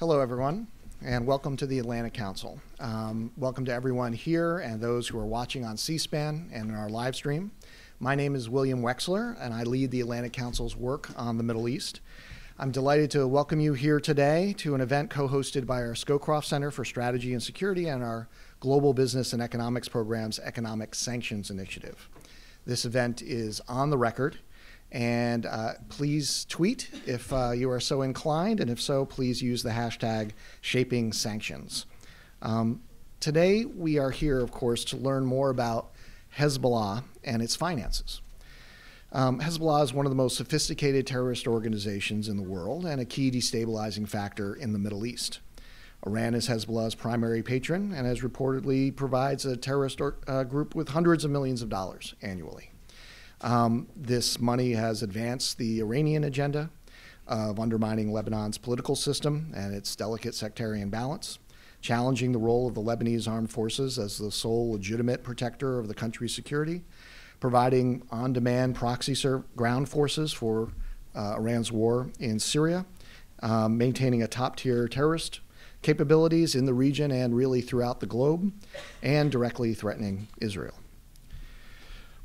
Hello, everyone, and welcome to the Atlantic Council. Um, welcome to everyone here and those who are watching on C-SPAN and in our live stream. My name is William Wechsler, and I lead the Atlantic Council's work on the Middle East. I'm delighted to welcome you here today to an event co-hosted by our Scowcroft Center for Strategy and Security and our Global Business and Economics Program's Economic Sanctions Initiative. This event is on the record and uh, please tweet if uh, you are so inclined, and if so, please use the hashtag shaping sanctions. Um, today, we are here, of course, to learn more about Hezbollah and its finances. Um, Hezbollah is one of the most sophisticated terrorist organizations in the world and a key destabilizing factor in the Middle East. Iran is Hezbollah's primary patron and has reportedly provides a terrorist or, uh, group with hundreds of millions of dollars annually. Um, this money has advanced the Iranian agenda of undermining Lebanon's political system and its delicate sectarian balance, challenging the role of the Lebanese armed forces as the sole legitimate protector of the country's security, providing on demand proxy ground forces for uh, Iran's war in Syria, um, maintaining a top tier terrorist capabilities in the region and really throughout the globe, and directly threatening Israel.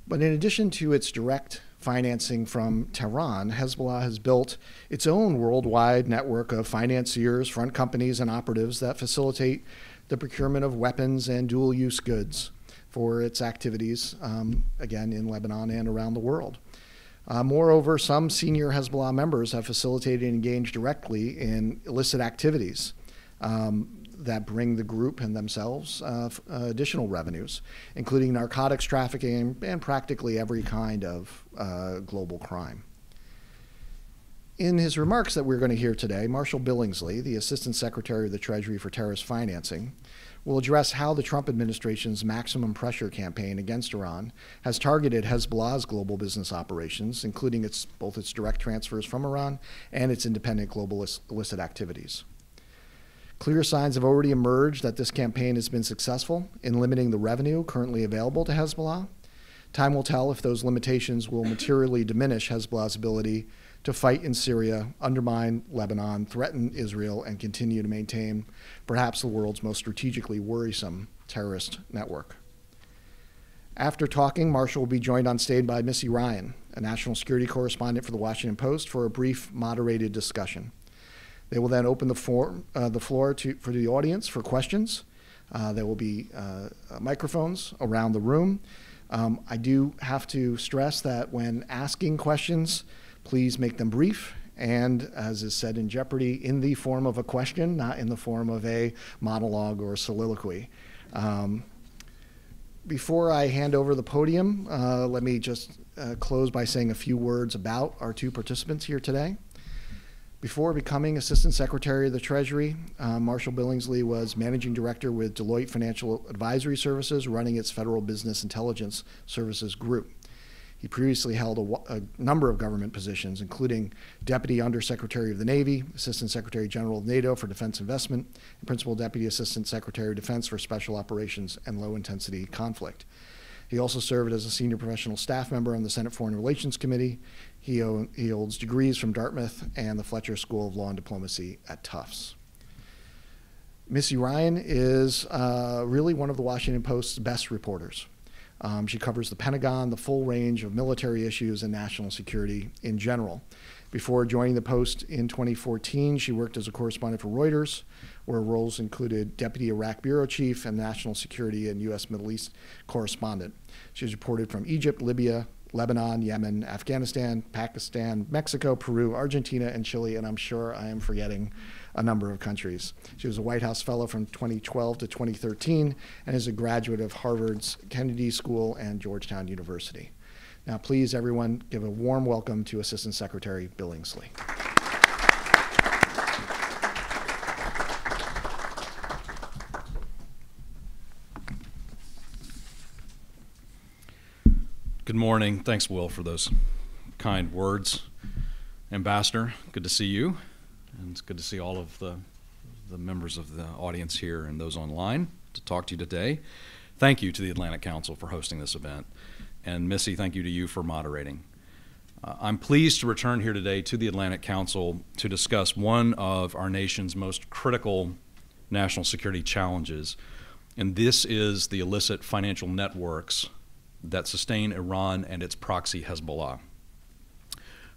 But in addition to its direct financing from Tehran, Hezbollah has built its own worldwide network of financiers, front companies, and operatives that facilitate the procurement of weapons and dual use goods for its activities, um, again, in Lebanon and around the world. Uh, moreover, some senior Hezbollah members have facilitated and engaged directly in illicit activities. Um, that bring the group and themselves uh, uh, additional revenues, including narcotics trafficking and practically every kind of uh, global crime. In his remarks that we're going to hear today, Marshall Billingslea, the Assistant Secretary of the Treasury for Terrorist Financing, will address how the Trump administration's maximum pressure campaign against Iran has targeted Hezbollah's global business operations, including its, both its direct transfers from Iran and its independent global illicit activities. Clear signs have already emerged that this campaign has been successful in limiting the revenue currently available to Hezbollah. Time will tell if those limitations will materially diminish Hezbollah's ability to fight in Syria, undermine Lebanon, threaten Israel, and continue to maintain perhaps the world's most strategically worrisome terrorist network. After talking, Marshall will be joined on stage by Missy Ryan, a national security correspondent for the Washington Post, for a brief, moderated discussion. They will then open the, floor, uh, the floor to, for the audience for questions. Uh, there will be uh, microphones around the room. Um, I do have to stress that when asking questions, please make them brief and, as is said in Jeopardy, in the form of a question, not in the form of a monologue or soliloquy. Um, before I hand over the podium, uh, let me just uh, close by saying a few words about our two participants here today. Before becoming Assistant Secretary of the Treasury, uh, Marshall Billingslea was Managing Director with Deloitte Financial Advisory Services, running its Federal Business Intelligence Services Group. He previously held a, a, number of government positions, including Deputy Undersecretary of the Navy, Assistant Secretary General of NATO for Defense Investment, and Principal Deputy Assistant Secretary of Defense for Special Operations and Low Intensity Conflict. He also served as a senior professional staff member on the Senate Foreign Relations Committee he, he holds degrees from Dartmouth and the Fletcher School of Law and Diplomacy at Tufts. Missy Ryan is uh, really one of the Washington Post's best reporters. Um, she covers the Pentagon, the full range of military issues, and national security in general. Before joining the Post in 2014, she worked as a correspondent for Reuters, where roles included Deputy Iraq Bureau Chief and National Security and U.S. Middle East correspondent. She has reported from Egypt, Libya, Lebanon, Yemen, Afghanistan, Pakistan, Mexico, Peru, Argentina, and Chile, and I'm sure I am forgetting a number of countries. She was a White House Fellow from 2012 to 2013 and is a graduate of Harvard's Kennedy School and Georgetown University. Now, please, everyone, give a warm welcome to Assistant Secretary Billingslea. Good morning. Thanks, Will, for those kind words. Ambassador, good to see you. And it's good to see all of the, the members of the audience here and those online to talk to you today. Thank you to the Atlantic Council for hosting this event. And Missy, thank you to you for moderating. Uh, I'm pleased to return here today to the Atlantic Council to discuss one of our nation's most critical national security challenges, and this is the illicit financial networks that sustain Iran and its proxy Hezbollah.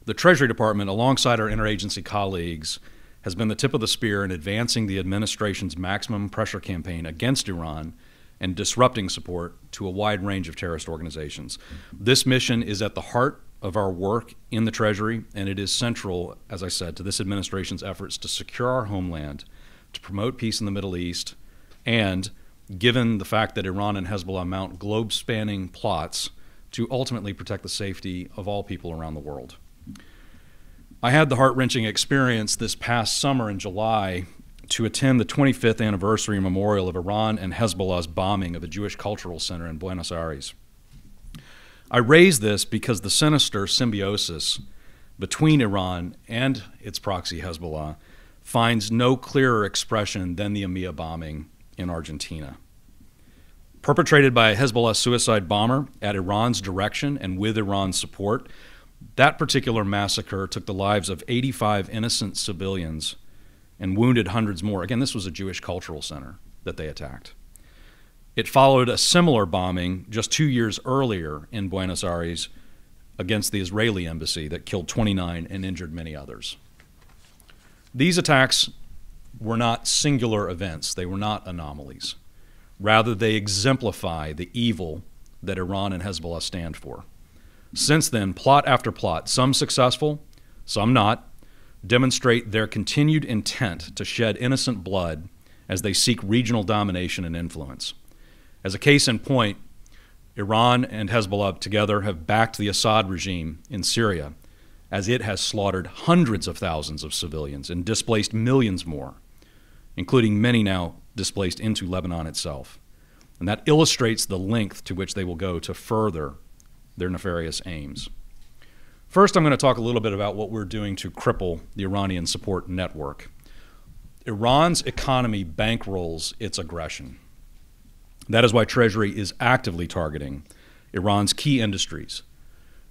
The Treasury Department, alongside our interagency colleagues, has been the tip of the spear in advancing the administration's maximum pressure campaign against Iran and disrupting support to a wide range of terrorist organizations. This mission is at the heart of our work in the Treasury, and it is central, as I said, to this administration's efforts to secure our homeland, to promote peace in the Middle East, and given the fact that Iran and Hezbollah mount globe spanning plots to ultimately protect the safety of all people around the world. I had the heart wrenching experience this past summer in July to attend the 25th anniversary memorial of Iran and Hezbollah's bombing of a Jewish cultural center in Buenos Aires. I raise this because the sinister symbiosis between Iran and its proxy Hezbollah finds no clearer expression than the AMIA bombing in Argentina. Perpetrated by a Hezbollah suicide bomber at Iran's direction and with Iran's support, that particular massacre took the lives of 85 innocent civilians and wounded hundreds more. Again, this was a Jewish cultural center that they attacked. It followed a similar bombing just two years earlier in Buenos Aires against the Israeli embassy that killed 29 and injured many others. These attacks were not singular events, they were not anomalies. Rather, they exemplify the evil that Iran and Hezbollah stand for. Since then, plot after plot, some successful, some not, demonstrate their continued intent to shed innocent blood as they seek regional domination and influence. As a case in point, Iran and Hezbollah together have backed the Assad regime in Syria as it has slaughtered hundreds of thousands of civilians and displaced millions more, including many now displaced into Lebanon itself. And that illustrates the length to which they will go to further their nefarious aims. First, I'm going to talk a little bit about what we're doing to cripple the Iranian support network. Iran's economy bankrolls its aggression. That is why Treasury is actively targeting Iran's key industries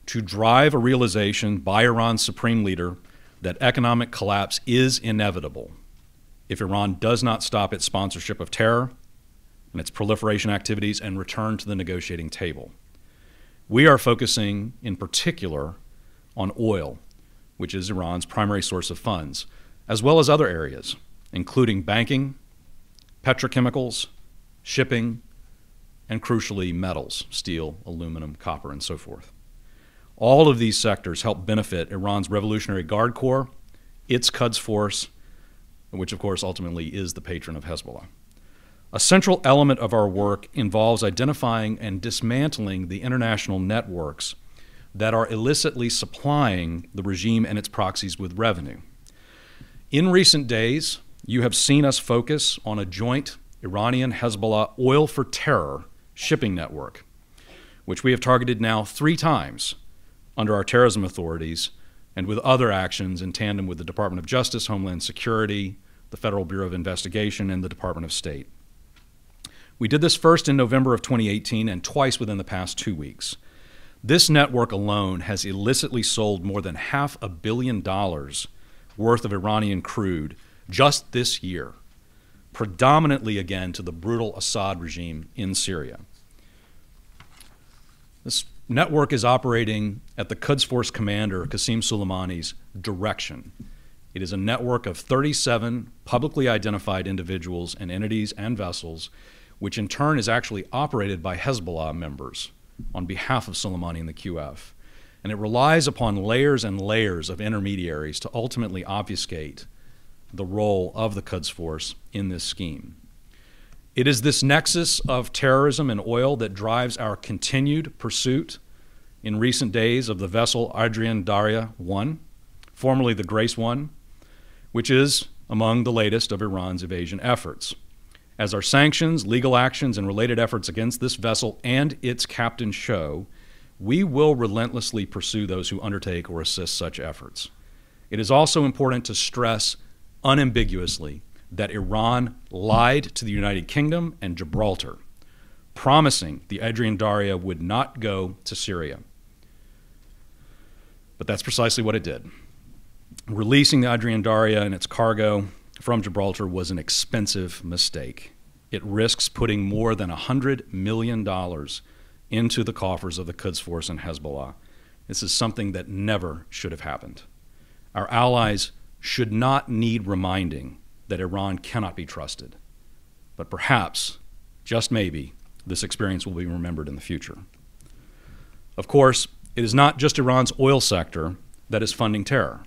to drive a realization by Iran's supreme leader that economic collapse is inevitable if Iran does not stop its sponsorship of terror and its proliferation activities and return to the negotiating table. We are focusing in particular on oil, which is Iran's primary source of funds, as well as other areas, including banking, petrochemicals, shipping, and crucially, metals steel, aluminum, copper, and so forth. All of these sectors help benefit Iran's Revolutionary Guard Corps, its Quds Force, which of course ultimately is the patron of Hezbollah. A central element of our work involves identifying and dismantling the international networks that are illicitly supplying the regime and its proxies with revenue. In recent days, you have seen us focus on a joint Iranian Hezbollah oil for terror shipping network, which we have targeted now three times under our terrorism authorities and with other actions in tandem with the Department of Justice, Homeland Security, the Federal Bureau of Investigation, and the Department of State. We did this first in November of 2018 and twice within the past two weeks. This network alone has illicitly sold more than half a billion dollars worth of Iranian crude just this year, predominantly again to the brutal Assad regime in Syria. This network is operating at the Quds Force commander Qasem Soleimani's direction. It is a network of 37 publicly identified individuals and entities and vessels, which in turn is actually operated by Hezbollah members on behalf of Soleimani and the QF. And it relies upon layers and layers of intermediaries to ultimately obfuscate the role of the Quds Force in this scheme. It is this nexus of terrorism and oil that drives our continued pursuit in recent days of the vessel Adrian Darya 1, formerly the Grace 1, which is among the latest of Iran's evasion efforts. As our sanctions, legal actions, and related efforts against this vessel and its captain show, we will relentlessly pursue those who undertake or assist such efforts. It is also important to stress unambiguously that Iran lied to the United Kingdom and Gibraltar, promising the Adrian Darya would not go to Syria. But that's precisely what it did. Releasing the Adrian Darya and its cargo from Gibraltar was an expensive mistake. It risks putting more than $100 million into the coffers of the Quds Force and Hezbollah. This is something that never should have happened. Our allies should not need reminding that Iran cannot be trusted. But perhaps, just maybe, this experience will be remembered in the future. Of course, it is not just Iran's oil sector that is funding terror.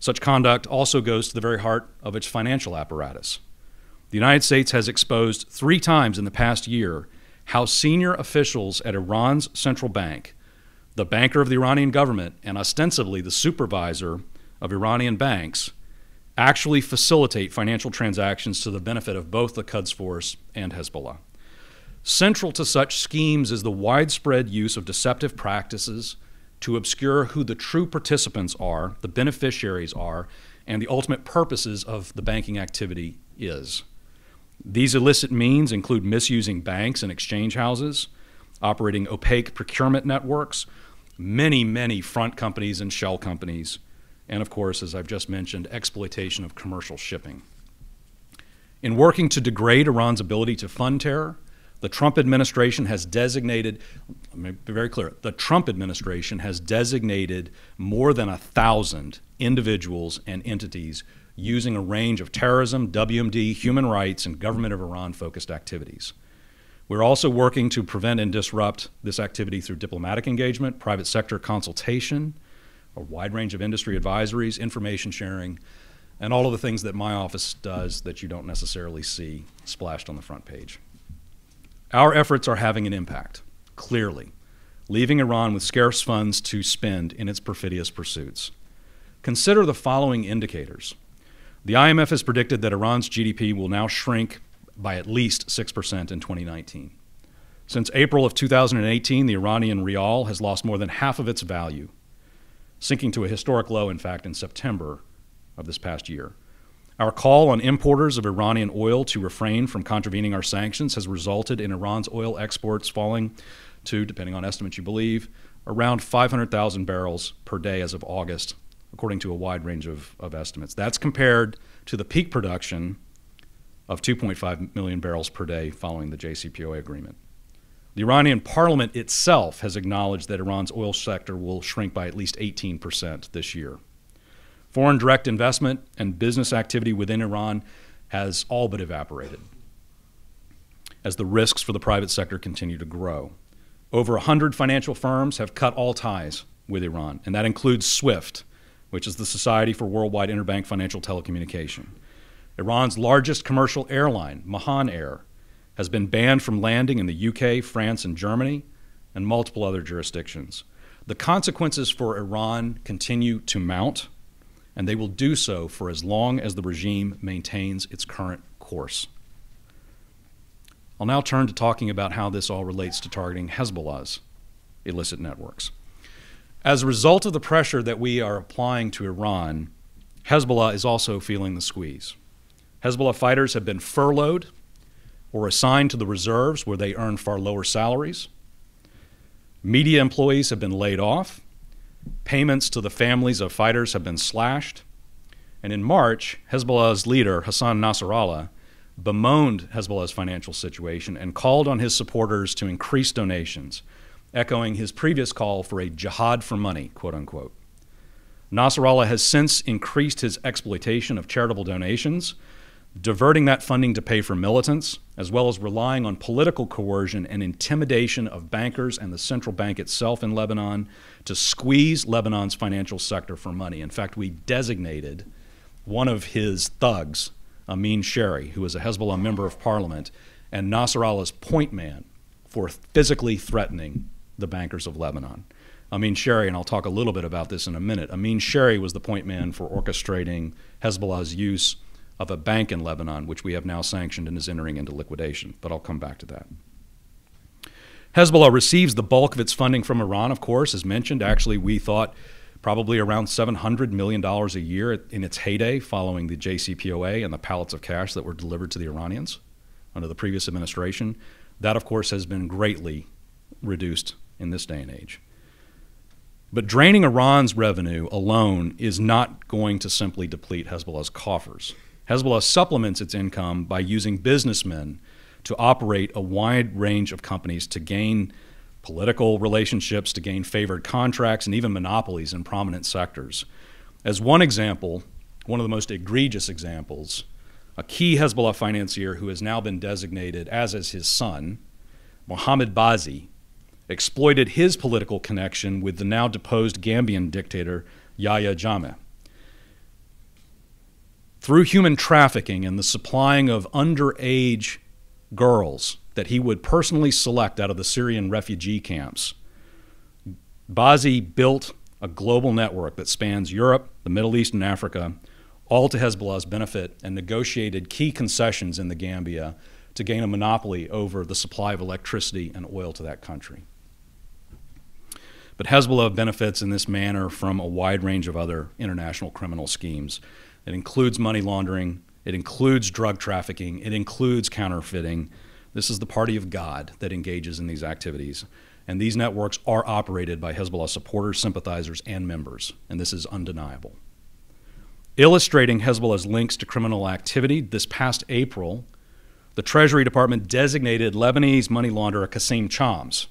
Such conduct also goes to the very heart of its financial apparatus. The United States has exposed three times in the past year how senior officials at Iran's central bank, the banker of the Iranian government, and ostensibly the supervisor of Iranian banks, actually facilitate financial transactions to the benefit of both the Quds Force and Hezbollah. Central to such schemes is the widespread use of deceptive practices to obscure who the true participants are, the beneficiaries are, and the ultimate purposes of the banking activity is. These illicit means include misusing banks and exchange houses, operating opaque procurement networks, many, many front companies and shell companies, and of course, as I've just mentioned, exploitation of commercial shipping. In working to degrade Iran's ability to fund terror, the Trump administration has designated, let me be very clear, the Trump administration has designated more than a thousand individuals and entities using a range of terrorism, WMD, human rights, and government of Iran focused activities. We're also working to prevent and disrupt this activity through diplomatic engagement, private sector consultation, a wide range of industry advisories, information sharing, and all of the things that my office does that you don't necessarily see splashed on the front page. Our efforts are having an impact, clearly, leaving Iran with scarce funds to spend in its perfidious pursuits. Consider the following indicators. The IMF has predicted that Iran's GDP will now shrink by at least 6% in 2019. Since April of 2018, the Iranian rial has lost more than half of its value sinking to a historic low, in fact, in September of this past year. Our call on importers of Iranian oil to refrain from contravening our sanctions has resulted in Iran's oil exports falling to, depending on estimates you believe, around 500,000 barrels per day as of August, according to a wide range of, of estimates. That's compared to the peak production of 2.5 million barrels per day following the JCPOA agreement. The Iranian parliament itself has acknowledged that Iran's oil sector will shrink by at least 18% this year. Foreign direct investment and business activity within Iran has all but evaporated as the risks for the private sector continue to grow. Over 100 financial firms have cut all ties with Iran, and that includes SWIFT, which is the Society for Worldwide Interbank Financial Telecommunication. Iran's largest commercial airline, Mahan Air, has been banned from landing in the UK, France, and Germany, and multiple other jurisdictions. The consequences for Iran continue to mount, and they will do so for as long as the regime maintains its current course. I'll now turn to talking about how this all relates to targeting Hezbollah's illicit networks. As a result of the pressure that we are applying to Iran, Hezbollah is also feeling the squeeze. Hezbollah fighters have been furloughed or assigned to the reserves where they earn far lower salaries. Media employees have been laid off. Payments to the families of fighters have been slashed. And in March, Hezbollah's leader, Hassan Nasrallah, bemoaned Hezbollah's financial situation and called on his supporters to increase donations, echoing his previous call for a jihad for money, quote unquote. Nasrallah has since increased his exploitation of charitable donations diverting that funding to pay for militants, as well as relying on political coercion and intimidation of bankers and the central bank itself in Lebanon to squeeze Lebanon's financial sector for money. In fact, we designated one of his thugs, Amin Sherri, who was a Hezbollah member of parliament, and Nasrallah's point man for physically threatening the bankers of Lebanon. Amin Sherri, and I'll talk a little bit about this in a minute. Amin Sherri was the point man for orchestrating Hezbollah's use of a bank in Lebanon, which we have now sanctioned and is entering into liquidation. But I'll come back to that. Hezbollah receives the bulk of its funding from Iran, of course, as mentioned. Actually, we thought probably around $700 million a year in its heyday following the JCPOA and the pallets of cash that were delivered to the Iranians under the previous administration. That, of course, has been greatly reduced in this day and age. But draining Iran's revenue alone is not going to simply deplete Hezbollah's coffers. Hezbollah supplements its income by using businessmen to operate a wide range of companies to gain political relationships, to gain favored contracts, and even monopolies in prominent sectors. As one example, one of the most egregious examples, a key Hezbollah financier who has now been designated, as is his son, Mohammed Bazi, exploited his political connection with the now deposed Gambian dictator Yahya Jammeh. Through human trafficking and the supplying of underage girls that he would personally select out of the Syrian refugee camps, Bazi built a global network that spans Europe, the Middle East, and Africa, all to Hezbollah's benefit, and negotiated key concessions in the Gambia to gain a monopoly over the supply of electricity and oil to that country. But Hezbollah benefits in this manner from a wide range of other international criminal schemes. It includes money laundering, it includes drug trafficking, it includes counterfeiting. This is the party of God that engages in these activities. And these networks are operated by Hezbollah supporters, sympathizers, and members, and this is undeniable. Illustrating Hezbollah's links to criminal activity, this past April, the Treasury Department designated Lebanese money launderer Qasim Chams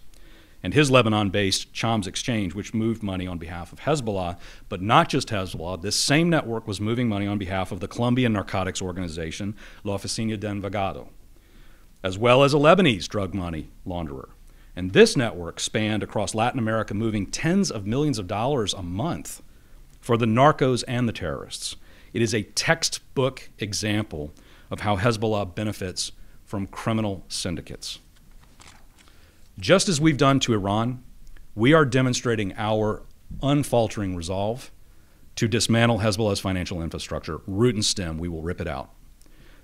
and his Lebanon based Chams Exchange, which moved money on behalf of Hezbollah, but not just Hezbollah. This same network was moving money on behalf of the Colombian narcotics organization, La Oficina de Envigado, as well as a Lebanese drug money launderer. And this network spanned across Latin America, moving tens of millions of dollars a month for the narcos and the terrorists. It is a textbook example of how Hezbollah benefits from criminal syndicates. Just as we've done to Iran, we are demonstrating our unfaltering resolve to dismantle Hezbollah's financial infrastructure. Root and stem, we will rip it out.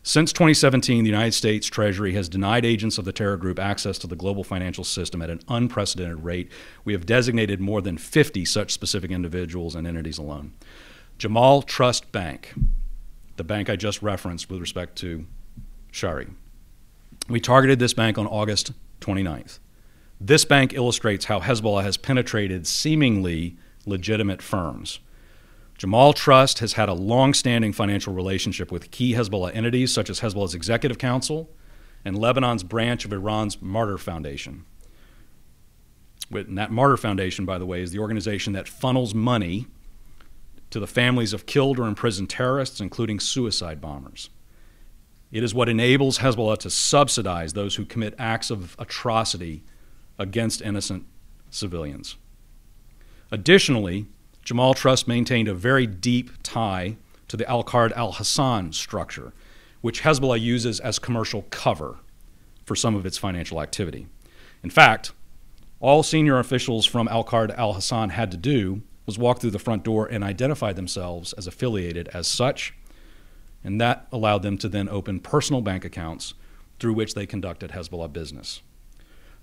Since 2017, the United States Treasury has denied agents of the terror group access to the global financial system at an unprecedented rate. We have designated more than 50 such specific individuals and entities alone. Jamal Trust Bank, the bank I just referenced with respect to Sherri. We targeted this bank on August 29th. This bank illustrates how Hezbollah has penetrated seemingly legitimate firms. Jamal Trust has had a long standing financial relationship with key Hezbollah entities such as Hezbollah's Executive Council and Lebanon's branch of Iran's Martyr Foundation. And that Martyr Foundation, by the way, is the organization that funnels money to the families of killed or imprisoned terrorists, including suicide bombers. It is what enables Hezbollah to subsidize those who commit acts of atrocity against innocent civilians. Additionally, Jamal Trust maintained a very deep tie to the Al Qard al Hassan structure, which Hezbollah uses as commercial cover for some of its financial activity. In fact, all senior officials from Al Qard al Hassan had to do was walk through the front door and identify themselves as affiliated as such, and that allowed them to then open personal bank accounts through which they conducted Hezbollah business.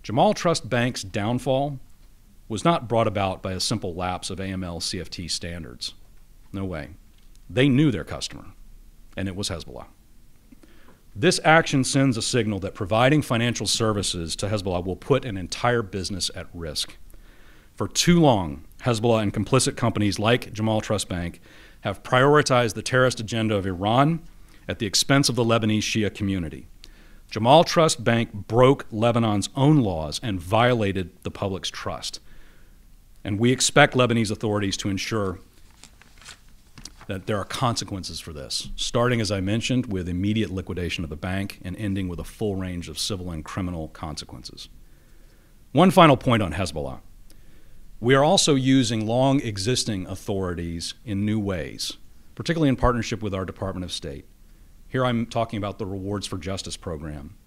Jamal Trust Bank's downfall was not brought about by a simple lapse of AML CFT standards. No way. They knew their customer, and it was Hezbollah. This action sends a signal that providing financial services to Hezbollah will put an entire business at risk. For too long, Hezbollah and complicit companies like Jamal Trust Bank have prioritized the terrorist agenda of Iran at the expense of the Lebanese Shia community. Jamal Trust Bank broke Lebanon's own laws and violated the public's trust. And we expect Lebanese authorities to ensure that there are consequences for this, starting, as I mentioned, with immediate liquidation of the bank and ending with a full range of civil and criminal consequences. One final point on Hezbollah. We are also using long existing authorities in new ways, particularly in partnership with our Department of State. Here I'm talking about the Rewards for Justice program.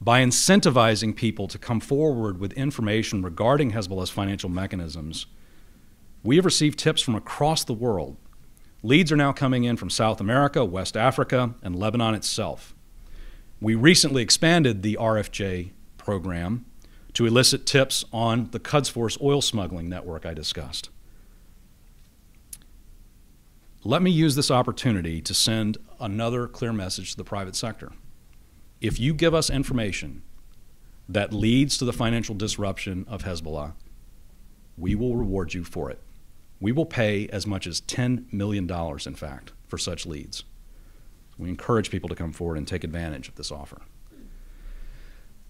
By incentivizing people to come forward with information regarding Hezbollah's financial mechanisms, we have received tips from across the world. Leads are now coming in from South America, West Africa, and Lebanon itself. We recently expanded the RFJ program to elicit tips on the Quds Force oil smuggling network I discussed. Let me use this opportunity to send another clear message to the private sector. If you give us information that leads to the financial disruption of Hezbollah, we will reward you for it. We will pay as much as $10 million, in fact, for such leads. We encourage people to come forward and take advantage of this offer.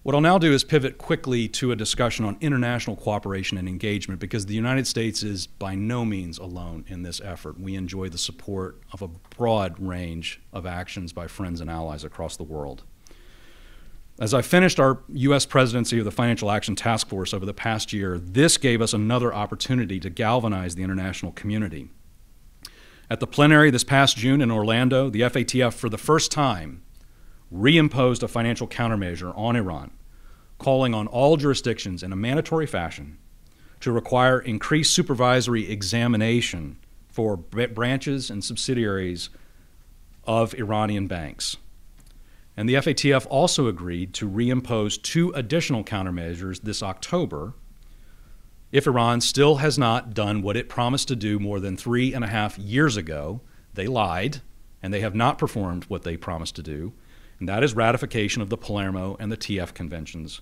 What I'll now do is pivot quickly to a discussion on international cooperation and engagement because the United States is by no means alone in this effort. We enjoy the support of a broad range of actions by friends and allies across the world. As I finished our U.S. presidency of the Financial Action Task Force over the past year, this gave us another opportunity to galvanize the international community. At the plenary this past June in Orlando, the FATF, for the first time, reimposed a financial countermeasure on Iran, calling on all jurisdictions in a mandatory fashion to require increased supervisory examination for branches and subsidiaries of Iranian banks. And the FATF also agreed to reimpose two additional countermeasures this October if Iran still has not done what it promised to do more than three and a half years ago. They lied, and they have not performed what they promised to do and that is ratification of the Palermo and the TF conventions.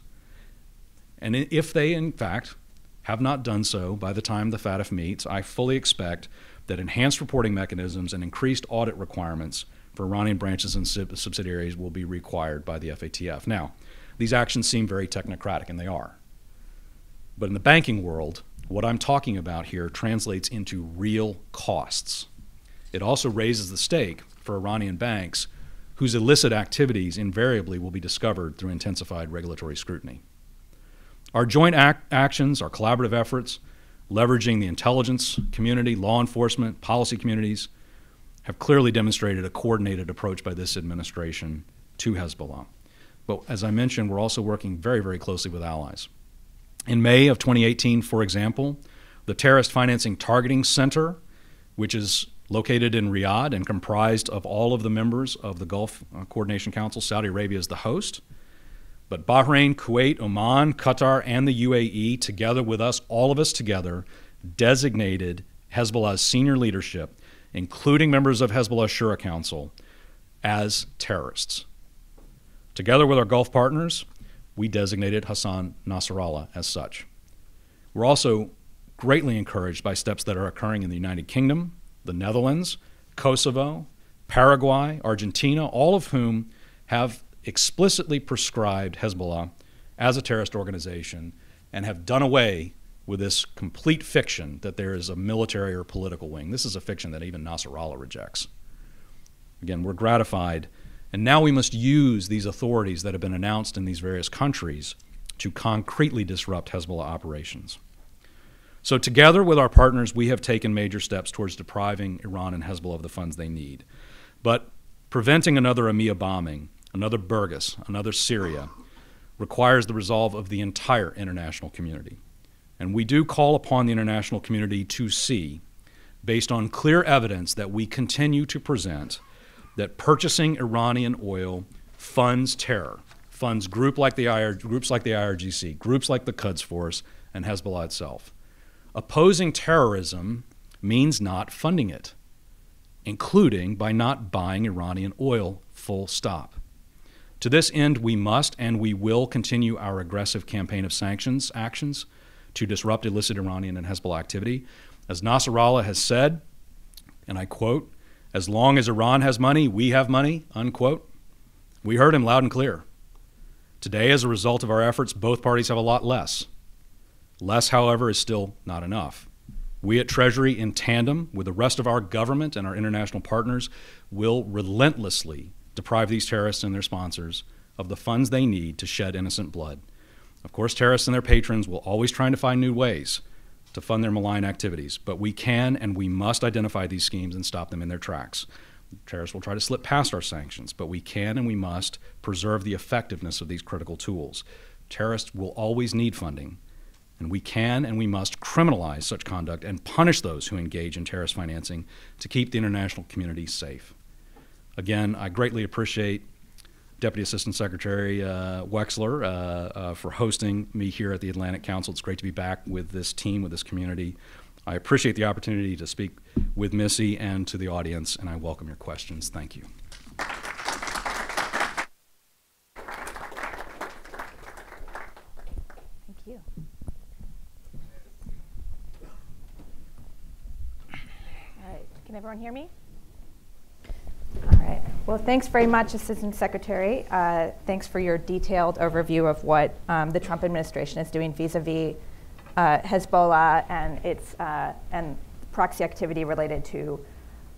And if they, in fact, have not done so by the time the FATF meets, I fully expect that enhanced reporting mechanisms and increased audit requirements for Iranian branches and subsidiaries will be required by the FATF. Now, these actions seem very technocratic, and they are. But in the banking world, what I'm talking about here translates into real costs. It also raises the stake for Iranian banks whose illicit activities invariably will be discovered through intensified regulatory scrutiny. Our joint ac actions, our collaborative efforts, leveraging the intelligence community, law enforcement, policy communities, have clearly demonstrated a coordinated approach by this administration to Hezbollah. But as I mentioned, we're also working very, very closely with allies. In May of 2018, for example, the Terrorist Financing Targeting Center, which is located in Riyadh and comprised of all of the members of the Gulf uh, Coordination Council. Saudi Arabia is the host. But Bahrain, Kuwait, Oman, Qatar, and the UAE, together with us, all of us together, designated Hezbollah's senior leadership, including members of Hezbollah Shura Council, as terrorists. Together with our Gulf partners, we designated Hassan Nasrallah as such. We're also greatly encouraged by steps that are occurring in the United Kingdom, the Netherlands, Kosovo, Paraguay, Argentina, all of whom have explicitly prescribed Hezbollah as a terrorist organization and have done away with this complete fiction that there is a military or political wing. This is a fiction that even Nasrallah rejects. Again, we're gratified, and now we must use these authorities that have been announced in these various countries to concretely disrupt Hezbollah operations. So, together with our partners, we have taken major steps towards depriving Iran and Hezbollah of the funds they need. But preventing another AMIA bombing, another Burgas, another Syria, requires the resolve of the entire international community. And we do call upon the international community to see, based on clear evidence that we continue to present, that purchasing Iranian oil funds terror, funds group like the IR, groups like the IRGC, groups like the Quds Force, and Hezbollah itself. Opposing terrorism means not funding it, including by not buying Iranian oil, full stop. To this end, we must and we will continue our aggressive campaign of sanctions actions to disrupt illicit Iranian and Hezbollah activity. As Nasrallah has said, and I quote, as long as Iran has money, we have money, unquote. We heard him loud and clear. Today, as a result of our efforts, both parties have a lot less. Less, however, is still not enough. We at Treasury, in tandem with the rest of our government and our international partners, will relentlessly deprive these terrorists and their sponsors of the funds they need to shed innocent blood. Of course, terrorists and their patrons will always try to find new ways to fund their malign activities, but we can and we must identify these schemes and stop them in their tracks. Terrorists will try to slip past our sanctions, but we can and we must preserve the effectiveness of these critical tools. Terrorists will always need funding, and we can and we must criminalize such conduct and punish those who engage in terrorist financing to keep the international community safe. Again, I greatly appreciate Deputy Assistant Secretary uh, Wechsler uh, uh, for hosting me here at the Atlantic Council. It's great to be back with this team, with this community. I appreciate the opportunity to speak with Missy and to the audience, and I welcome your questions. Thank you. Thank you. Everyone hear me? All right. Well, thanks very much, Assistant Secretary. Uh, thanks for your detailed overview of what um, the Trump administration is doing vis-a-vis uh, Hezbollah and its uh, and proxy activity related to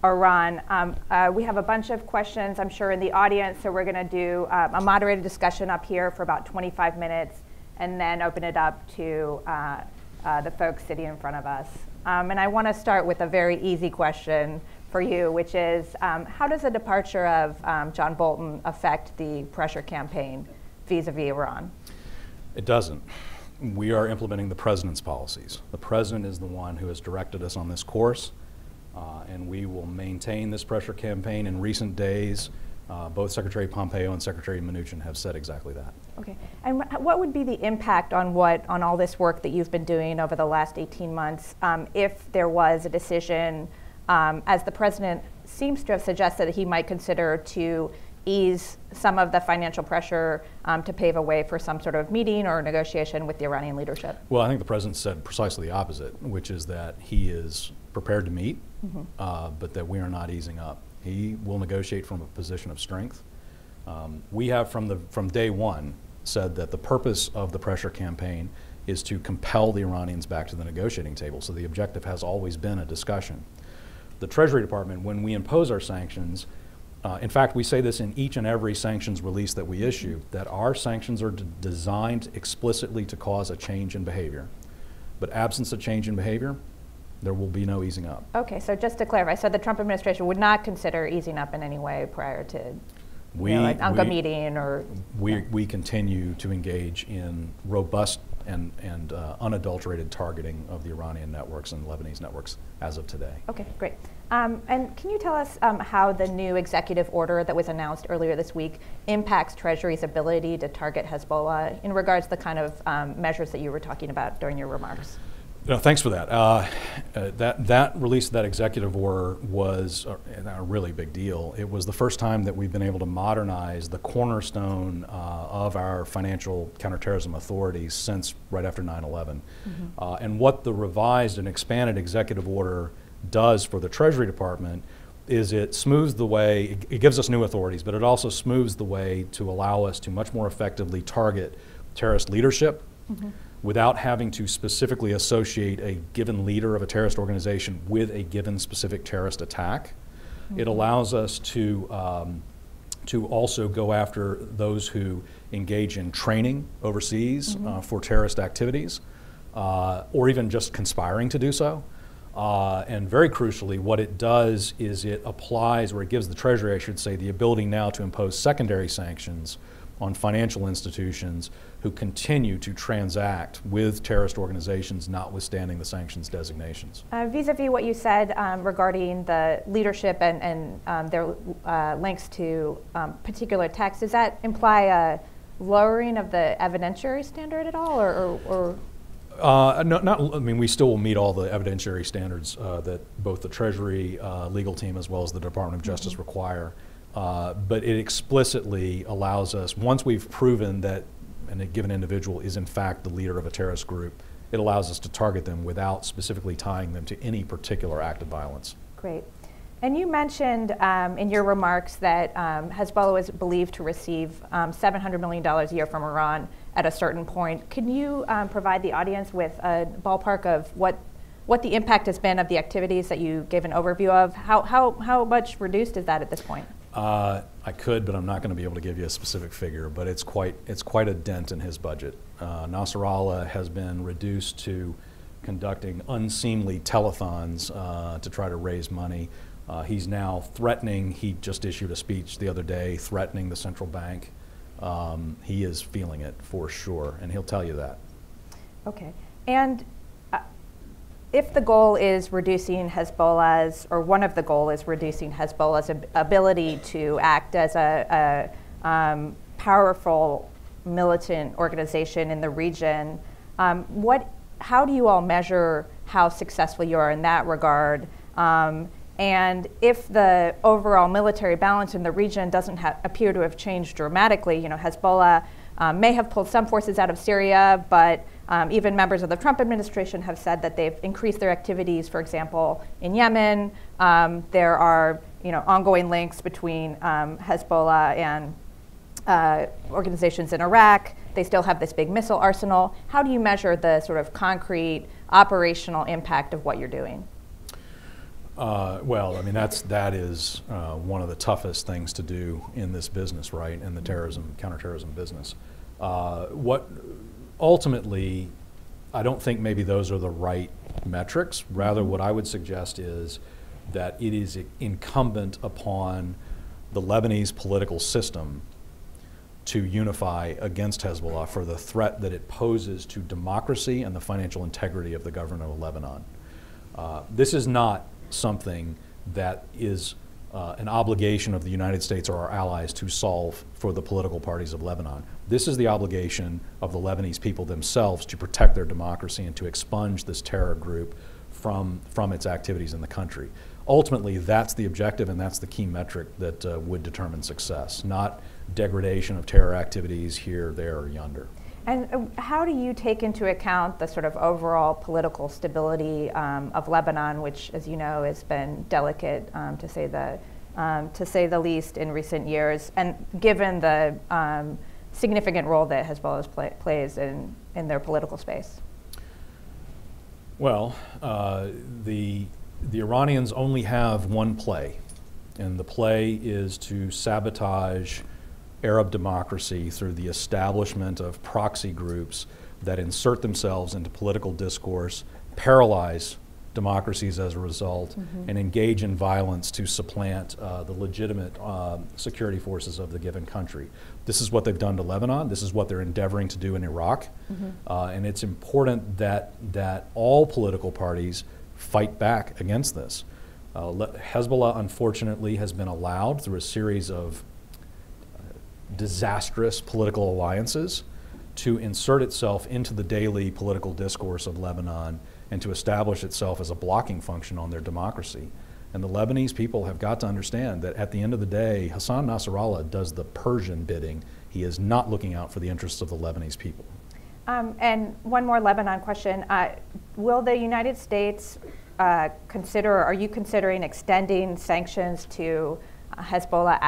Iran. Um, uh, we have a bunch of questions, I'm sure, in the audience, so we're going to do um, a moderated discussion up here for about 25 minutes, and then open it up to uh, uh, the folks sitting in front of us. Um, and I want to start with a very easy question for you, which is um, how does the departure of um, John Bolton affect the pressure campaign vis-a-vis Iran? It doesn't. We are implementing the president's policies. The president is the one who has directed us on this course, uh, and we will maintain this pressure campaign. In recent days, uh, both Secretary Pompeo and Secretary Mnuchin have said exactly that. Okay. And what would be the impact on what on all this work that you've been doing over the last 18 months um, if there was a decision, um, as the president seems to have suggested that he might consider to ease some of the financial pressure um, to pave a way for some sort of meeting or negotiation with the Iranian leadership? Well, I think the president said precisely the opposite, which is that he is prepared to meet, mm-hmm. uh, but that we are not easing up. He will negotiate from a position of strength. Um, we have from the from day one said that the purpose of the pressure campaign is to compel the Iranians back to the negotiating table. So the objective has always been a discussion. The Treasury Department, when we impose our sanctions, uh, in fact, we say this in each and every sanctions release that we issue, that our sanctions are designed explicitly to cause a change in behavior. But absence of change in behavior, there will be no easing up. Okay, so just to clarify, so the Trump administration would not consider easing up in any way prior to we, you know, like meeting or? We, yeah. we continue to engage in robust and, and uh, unadulterated targeting of the Iranian networks and Lebanese networks as of today. Okay, great. Um, and can you tell us um, how the new executive order that was announced earlier this week impacts Treasury's ability to target Hezbollah in regards to the kind of um, measures that you were talking about during your remarks? No, thanks for that. Uh, uh, that that release of that executive order was a, a, really big deal. It was the first time that we've been able to modernize the cornerstone uh, of our financial counterterrorism authorities since right after 9/11. Mm-hmm. Uh, and what the revised and expanded executive order does for the Treasury Department is it smooths the way. It, it gives us new authorities, but it also smooths the way to allow us to much more effectively target terrorist leadership. Mm-hmm without having to specifically associate a given leader of a terrorist organization with a given specific terrorist attack. Mm-hmm. It allows us to, um, to also go after those who engage in training overseas mm-hmm. uh, for terrorist activities uh, or even just conspiring to do so. Uh, and very crucially, what it does is it applies, or it gives the Treasury, I should say, the ability now to impose secondary sanctions on financial institutions who continue to transact with terrorist organizations, notwithstanding the sanctions designations. Uh, vis-a-vis what you said um, regarding the leadership and, and um, their uh, links to um, particular attacks, does that imply a lowering of the evidentiary standard at all, or, or, or uh, no, not. I mean, we still will meet all the evidentiary standards uh, that both the Treasury uh, legal team as well as the Department of Justice mm-hmm. require. Uh, but it explicitly allows us, once we've proven that a given individual is in fact the leader of a terrorist group, it allows us to target them without specifically tying them to any particular act of violence. Great. And you mentioned um, in your remarks that um, Hezbollah is believed to receive um, $700 million a year from Iran at a certain point. Can you um, provide the audience with a ballpark of what, what the impact has been of the activities that you gave an overview of? How, how, how much reduced is that at this point? Uh, I could, but I'm not going to be able to give you a specific figure. But it's quite it's quite a dent in his budget. Uh, Nasrallah has been reduced to conducting unseemly telethons uh, to try to raise money. Uh, he's now threatening. He just issued a speech the other day threatening the central bank. Um, he is feeling it for sure, and he'll tell you that. Okay, and if the goal is reducing Hezbollah's, or one of the goal is reducing Hezbollah's ab- ability to act as a, a um, powerful militant organization in the region, um, what, how do you all measure how successful you are in that regard? Um, and if the overall military balance in the region doesn't appear to have changed dramatically, you know, Hezbollah um, may have pulled some forces out of Syria, but um, even members of the Trump administration have said that they've increased their activities, for example, in Yemen. Um, there are you know, ongoing links between um, Hezbollah and uh, organizations in Iraq. They still have this big missile arsenal. How do you measure the sort of concrete operational impact of what you're doing? Uh, well, I mean that's that is uh, one of the toughest things to do in this business, right? In the terrorism, counterterrorism business. Uh, what ultimately, I don't think maybe those are the right metrics. Rather, what I would suggest is that it is incumbent upon the Lebanese political system to unify against Hezbollah for the threat that it poses to democracy and the financial integrity of the government of Lebanon. Uh, this is not something that is uh, an obligation of the United States or our allies to solve for the political parties of Lebanon. This is the obligation of the Lebanese people themselves to protect their democracy and to expunge this terror group from, from its activities in the country. Ultimately, that's the objective and that's the key metric that uh, would determine success, not degradation of terror activities here, there, or yonder. And uh, how do you take into account the sort of overall political stability um, of Lebanon, which, as you know, has been delicate um, to say the um, to say the least in recent years, and given the um, significant role that Hezbollah play, plays in in their political space? Well, uh, the the Iranians only have one play, and the play is to sabotage Arab democracy through the establishment of proxy groups that insert themselves into political discourse, paralyze democracies as a result, mm-hmm. and engage in violence to supplant uh, the legitimate uh, security forces of the given country. This is what they've done to Lebanon. This is what they're endeavoring to do in Iraq. Mm-hmm. Uh, and it's important that, that all political parties fight back against this. Uh, Hezbollah, unfortunately, has been allowed through a series of disastrous political alliances to insert itself into the daily political discourse of Lebanon and to establish itself as a blocking function on their democracy. And the Lebanese people have got to understand that at the end of the day, Hassan Nasrallah does the Persian bidding. He is not looking out for the interests of the Lebanese people. Um, and one more Lebanon question. Uh, will the United States uh, consider, are you considering extending sanctions to Hezbollah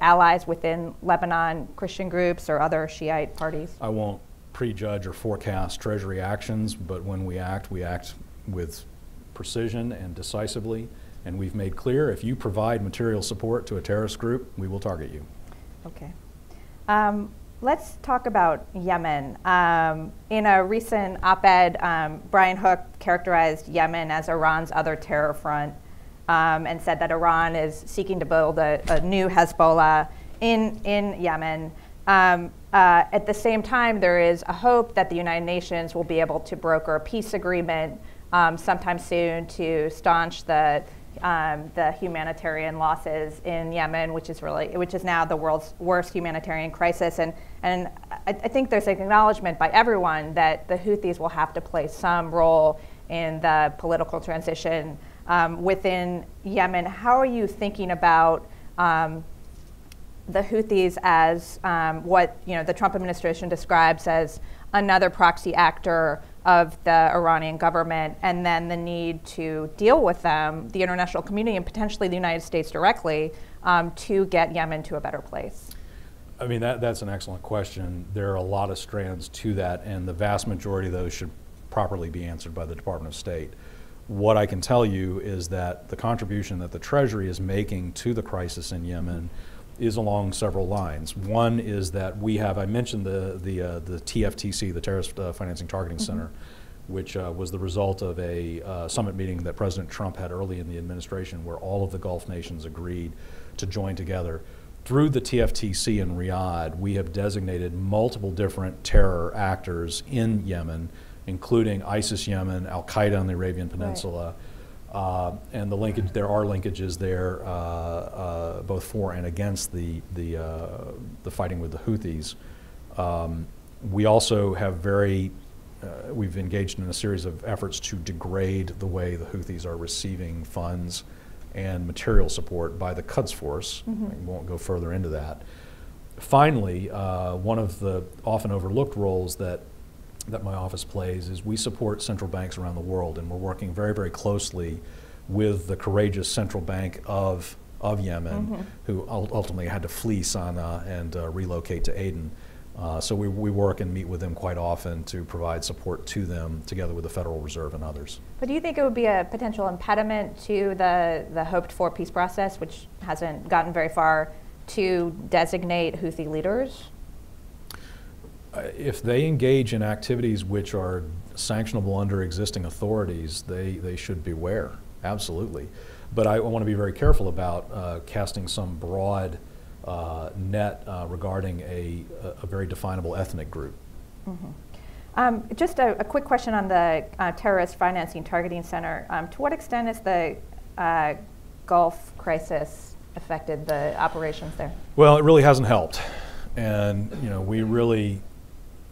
allies within Lebanon, Christian groups, or other Shiite parties? I won't prejudge or forecast Treasury actions, but when we act, we act with precision and decisively. And we've made clear if you provide material support to a terrorist group, we will target you. Okay. Um, let's talk about Yemen. Um, in a recent op ed, um, Brian Hook characterized Yemen as Iran's other terror front um, and said that Iran is seeking to build a, a new Hezbollah in, in Yemen. Um, uh, at the same time, there is a hope that the United Nations will be able to broker a peace agreement um, sometime soon to staunch the um, the humanitarian losses in Yemen, which is really which is now the world's worst humanitarian crisis. And and I, I think there's an acknowledgement by everyone that the Houthis will have to play some role in the political transition um, within Yemen. How are you thinking about um, the Houthis as um, what you know the Trump administration describes as another proxy actor of the Iranian government, and then the need to deal with them, the international community, and potentially the United States directly, um, to get Yemen to a better place? I mean, that, that's an excellent question. There are a lot of strands to that, and the vast majority of those should properly be answered by the Department of State what I can tell you is that the contribution that the Treasury is making to the crisis in Yemen is along several lines. One is that we have, I mentioned the, the, uh, the TFTC, the Terrorist uh, Financing Targeting mm-hmm. Center, which uh, was the result of a uh, summit meeting that President Trump had early in the administration where all of the Gulf nations agreed to join together. Through the TFTC in Riyadh, we have designated multiple different terror actors in Yemen including ISIS Yemen, Al Qaeda on the Arabian Peninsula. Right. Uh, and the linkage, there are linkages there, uh, uh, both for and against the the uh, the fighting with the Houthis. Um, we also have very, uh, we've engaged in a series of efforts to degrade the way the Houthis are receiving funds and material support by the Quds Force. Mm-hmm. I won't go further into that. finally, uh, one of the often overlooked roles that that my office plays is we support central banks around the world, and we're working very, very closely with the courageous central bank of of Yemen, who ultimately had to flee Sana'a and uh, relocate to Aden. Uh, so we, we work and meet with them quite often to provide support to them, together with the Federal Reserve and others. But do you think it would be a potential impediment to the, the hoped for peace process, which hasn't gotten very far, to designate Houthi leaders? Uh, If they engage in activities which are sanctionable under existing authorities, they, they should beware, absolutely. But I want to be very careful about uh, casting some broad uh, net uh, regarding a, a very definable ethnic group. Um, just a, a quick question on the uh, terrorist financing targeting center. Um, to what extent has the uh, Gulf crisis affected the operations there? Well, it really hasn't helped. And, you know, we really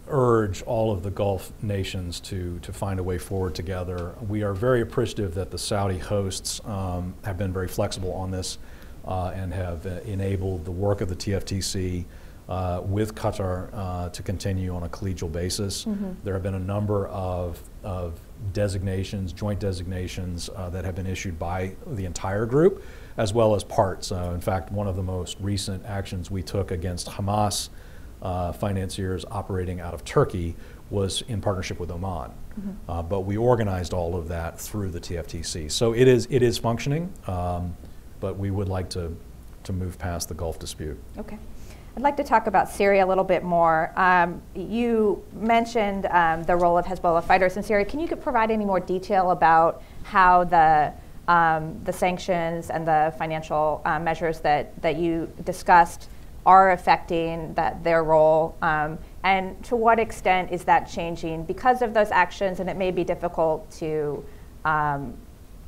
urge all of the Gulf nations to, to find a way forward together. We are very appreciative that the Saudi hosts um, have been very flexible on this uh, and have uh, enabled the work of the TFTC uh, with Qatar uh, to continue on a collegial basis. There have been a number of, of designations, joint designations uh, that have been issued by the entire group, as well as parts. Uh, in fact, one of the most recent actions we took against Hamas uh, financiers operating out of Turkey was in partnership with Oman. Uh, but we organized all of that through the TFTC. So it is, it is functioning, um, but we would like to, to move past the Gulf dispute. Okay. I'd like to talk about Syria a little bit more. Um, you mentioned um, the role of Hezbollah fighters in Syria. Can you provide any more detail about how the um, the sanctions and the financial uh, measures that, that you discussed are affecting that their role, um, and to what extent is that changing because of those actions? And it may be difficult to um,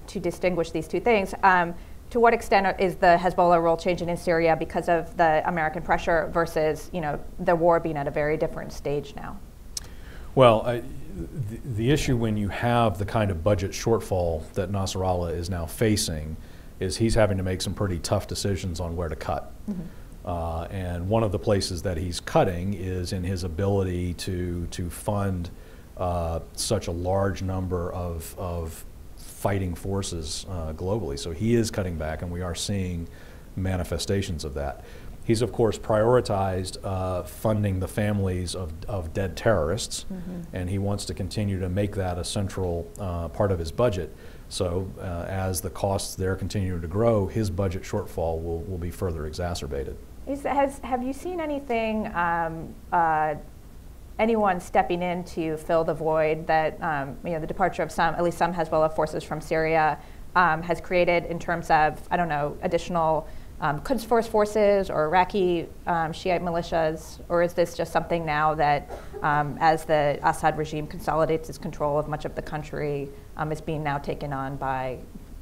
to distinguish these two things. Um, to what extent is the Hezbollah role changing in Syria because of the American pressure versus, you know, the war being at a very different stage now? Well, I, the, the issue when you have the kind of budget shortfall that Nasrallah is now facing is he's having to make some pretty tough decisions on where to cut. Uh, and one of the places that he's cutting is in his ability to, to fund uh, such a large number of, of fighting forces uh, globally. So he is cutting back, and we are seeing manifestations of that. He's, of course, prioritized uh, funding the families of, of dead terrorists, and he wants to continue to make that a central uh, part of his budget. So, uh, as the costs there continue to grow, his budget shortfall will, will be further exacerbated. Is, has, have you seen anything, um, uh, anyone stepping in to fill the void that um, you know the departure of some, at least some Hezbollah forces from Syria, um, has created in terms of I don't know additional um, Quds Force forces or Iraqi um, Shiite militias, or is this just something now that, um, as the Assad regime consolidates its control of much of the country, is being now taken on by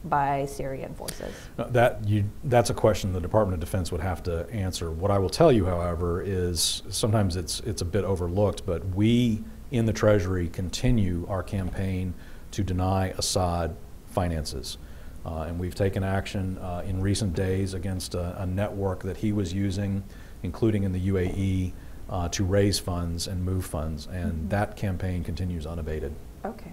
by Syrian forces? That you, that's a question the Department of Defense would have to answer. What I will tell you, however, is sometimes it's, it's a bit overlooked, but we in the Treasury continue our campaign to deny Assad finances. Uh, and we've taken action uh, in recent days against a, a network that he was using, including in the UAE, uh, to raise funds and move funds. And that campaign continues unabated. Okay.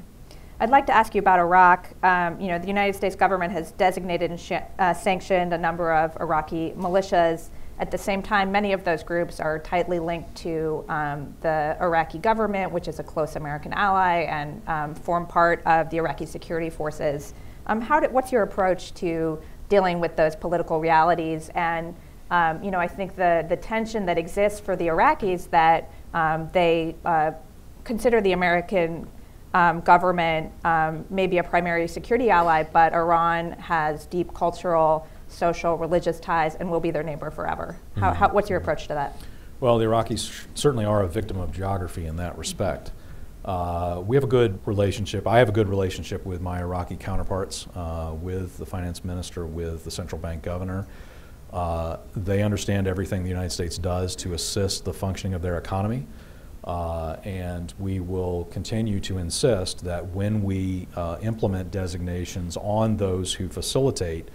I'd like to ask you about Iraq. Um, you know, the United States government has designated and uh, sanctioned a number of Iraqi militias. At the same time, many of those groups are tightly linked to um, the Iraqi government, which is a close American ally, and um, form part of the Iraqi security forces. Um, how did, what's your approach to dealing with those political realities? And um, you know, I think the the tension that exists for the Iraqis that um, they uh, consider the American um, government um, may be a primary security ally, but Iran has deep cultural, social, religious ties and will be their neighbor forever. How, how, what's your approach to that? Well, the Iraqis certainly are a victim of geography in that respect. Uh, we have a good relationship. I have a good relationship with my Iraqi counterparts, uh, with the finance minister, with the central bank governor. Uh, they understand everything the United States does to assist the functioning of their economy. Uh, and we will continue to insist that when we uh, implement designations on those who facilitate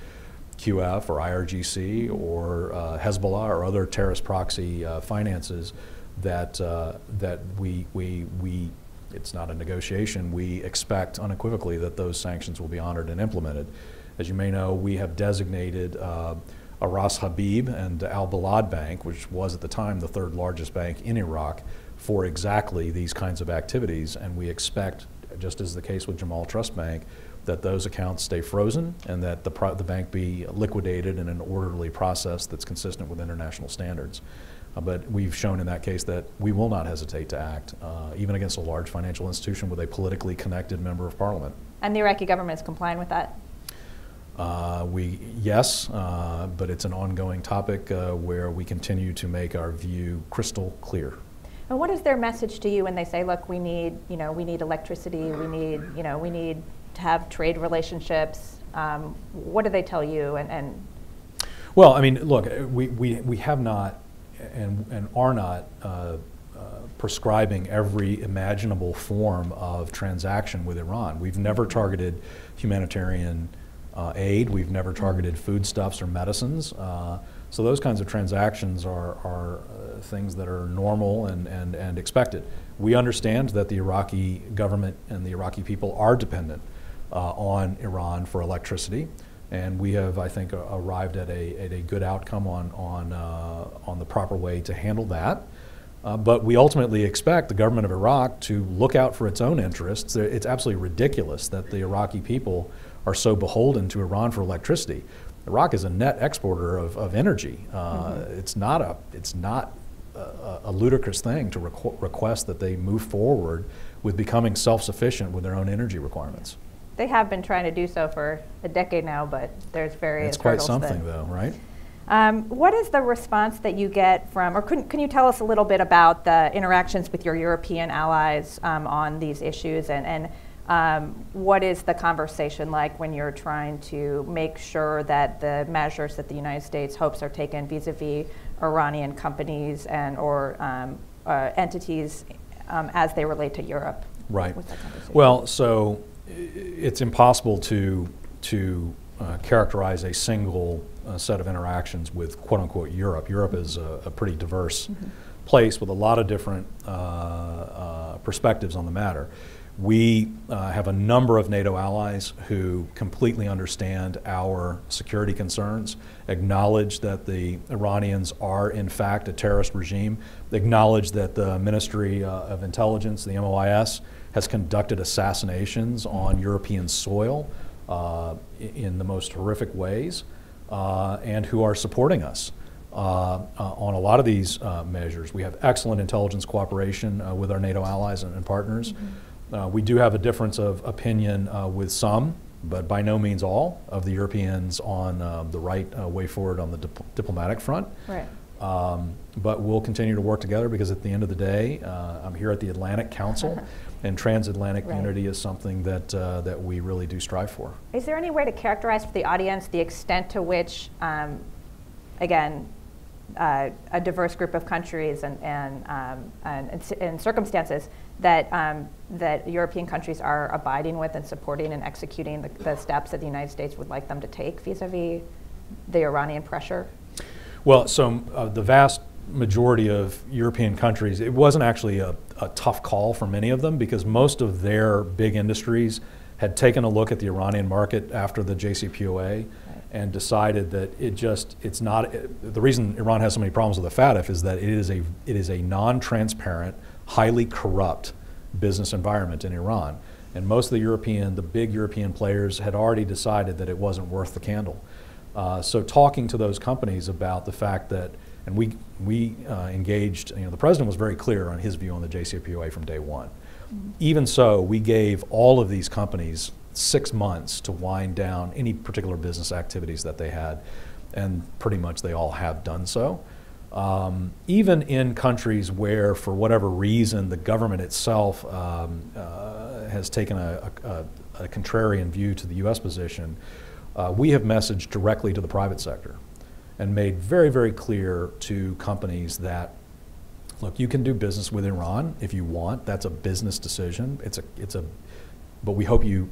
QF or IRGC or uh, Hezbollah or other terrorist proxy uh, finances that, uh, that we, we, we, it's not a negotiation, we expect unequivocally that those sanctions will be honored and implemented. As you may know, we have designated Aras Habib and Al Balad Bank, which was at the time the third largest bank in Iraq, for exactly these kinds of activities. And we expect, just as the case with Jamal Trust Bank, that those accounts stay frozen and that the, the bank be liquidated in an orderly process that's consistent with international standards. Uh, but we've shown in that case that we will not hesitate to act, uh, even against a large financial institution with a politically connected member of parliament. And the Iraqi government is complying with that? Uh, we, yes, uh, but it's an ongoing topic uh, where we continue to make our view crystal clear. And what is their message to you when they say, look, we need, you know, we need electricity, we need, you know, we need to have trade relationships? Um, what do they tell you? And, and Well, I mean, look, we, we, we have not and, and are not uh, uh, prescribing every imaginable form of transaction with Iran. We've never targeted humanitarian uh, aid, we've never targeted foodstuffs or medicines. Uh, so those kinds of transactions are, are uh, things that are normal and, and, and expected. We understand that the Iraqi government and the Iraqi people are dependent uh, on Iran for electricity. And we have, I think, arrived at a, at a good outcome on, on, uh, on the proper way to handle that. Uh, but we ultimately expect the government of Iraq to look out for its own interests. It's absolutely ridiculous that the Iraqi people are so beholden to Iran for electricity. Iraq is a net exporter of, of energy. Uh, mm-hmm. It's not a it's not a, a ludicrous thing to requ- request that they move forward with becoming self-sufficient with their own energy requirements. They have been trying to do so for a decade now, but there's various. It's quite something, that, though, right? Um, what is the response that you get from, or can, can you tell us a little bit about the interactions with your European allies um, on these issues and, and um, what is the conversation like when you're trying to make sure that the measures that the United States hopes are taken vis-a-vis Iranian companies and or um, uh, entities um, as they relate to Europe? Right. Well, so it's impossible to to uh, characterize a single uh, set of interactions with quote unquote Europe. Europe is a, a pretty diverse mm-hmm. place with a lot of different uh, uh perspectives on the matter. We uh, have a number of NATO allies who completely understand our security concerns, acknowledge that the Iranians are, in fact, a terrorist regime, acknowledge that the Ministry uh, of Intelligence, the MOIS, has conducted assassinations on European soil uh, in the most horrific ways, uh, and who are supporting us. Uh, uh, on a lot of these measures. We have excellent intelligence cooperation with our NATO allies and, and partners. Mm-hmm. Uh, we do have a difference of opinion uh, with some, but by no means all, of the Europeans on uh, the right uh, way forward on the dip- diplomatic front. Right. Um, but we'll continue to work together because at the end of the day, uh, I'm here at the Atlantic Council, and transatlantic right. unity is something that, uh, that we really do strive for. Is there any way to characterize for the audience the extent to which, um, again, uh, a diverse group of countries and, and, um, and, and, circumstances that, um, that European countries are abiding with and supporting and executing the, the steps that the United States would like them to take vis-a-vis the Iranian pressure? Well, so uh, the vast majority of European countries, it wasn't actually a, a tough call for many of them because most of their big industries had taken a look at the Iranian market after the JCPOA and decided that it just it's not it, the reason Iran has so many problems with the FATF is that it is a it is a non-transparent, highly corrupt business environment in Iran. And most of the European, the big European players had already decided that it wasn't worth the candle. Uh, so talking to those companies about the fact that, and we we uh, engaged, you know, the president was very clear on his view on the JCPOA from day one. Mm-hmm. Even so, we gave all of these companies six months to wind down any particular business activities that they had, and pretty much they all have done so. Um, even in countries where, for whatever reason, the government itself um, uh, has taken a, a, a, contrarian view to the U.S. position, uh, we have messaged directly to the private sector and made very, very clear to companies that look, you can do business with Iran if you want. That's a business decision. It's a, it's a, but we hope you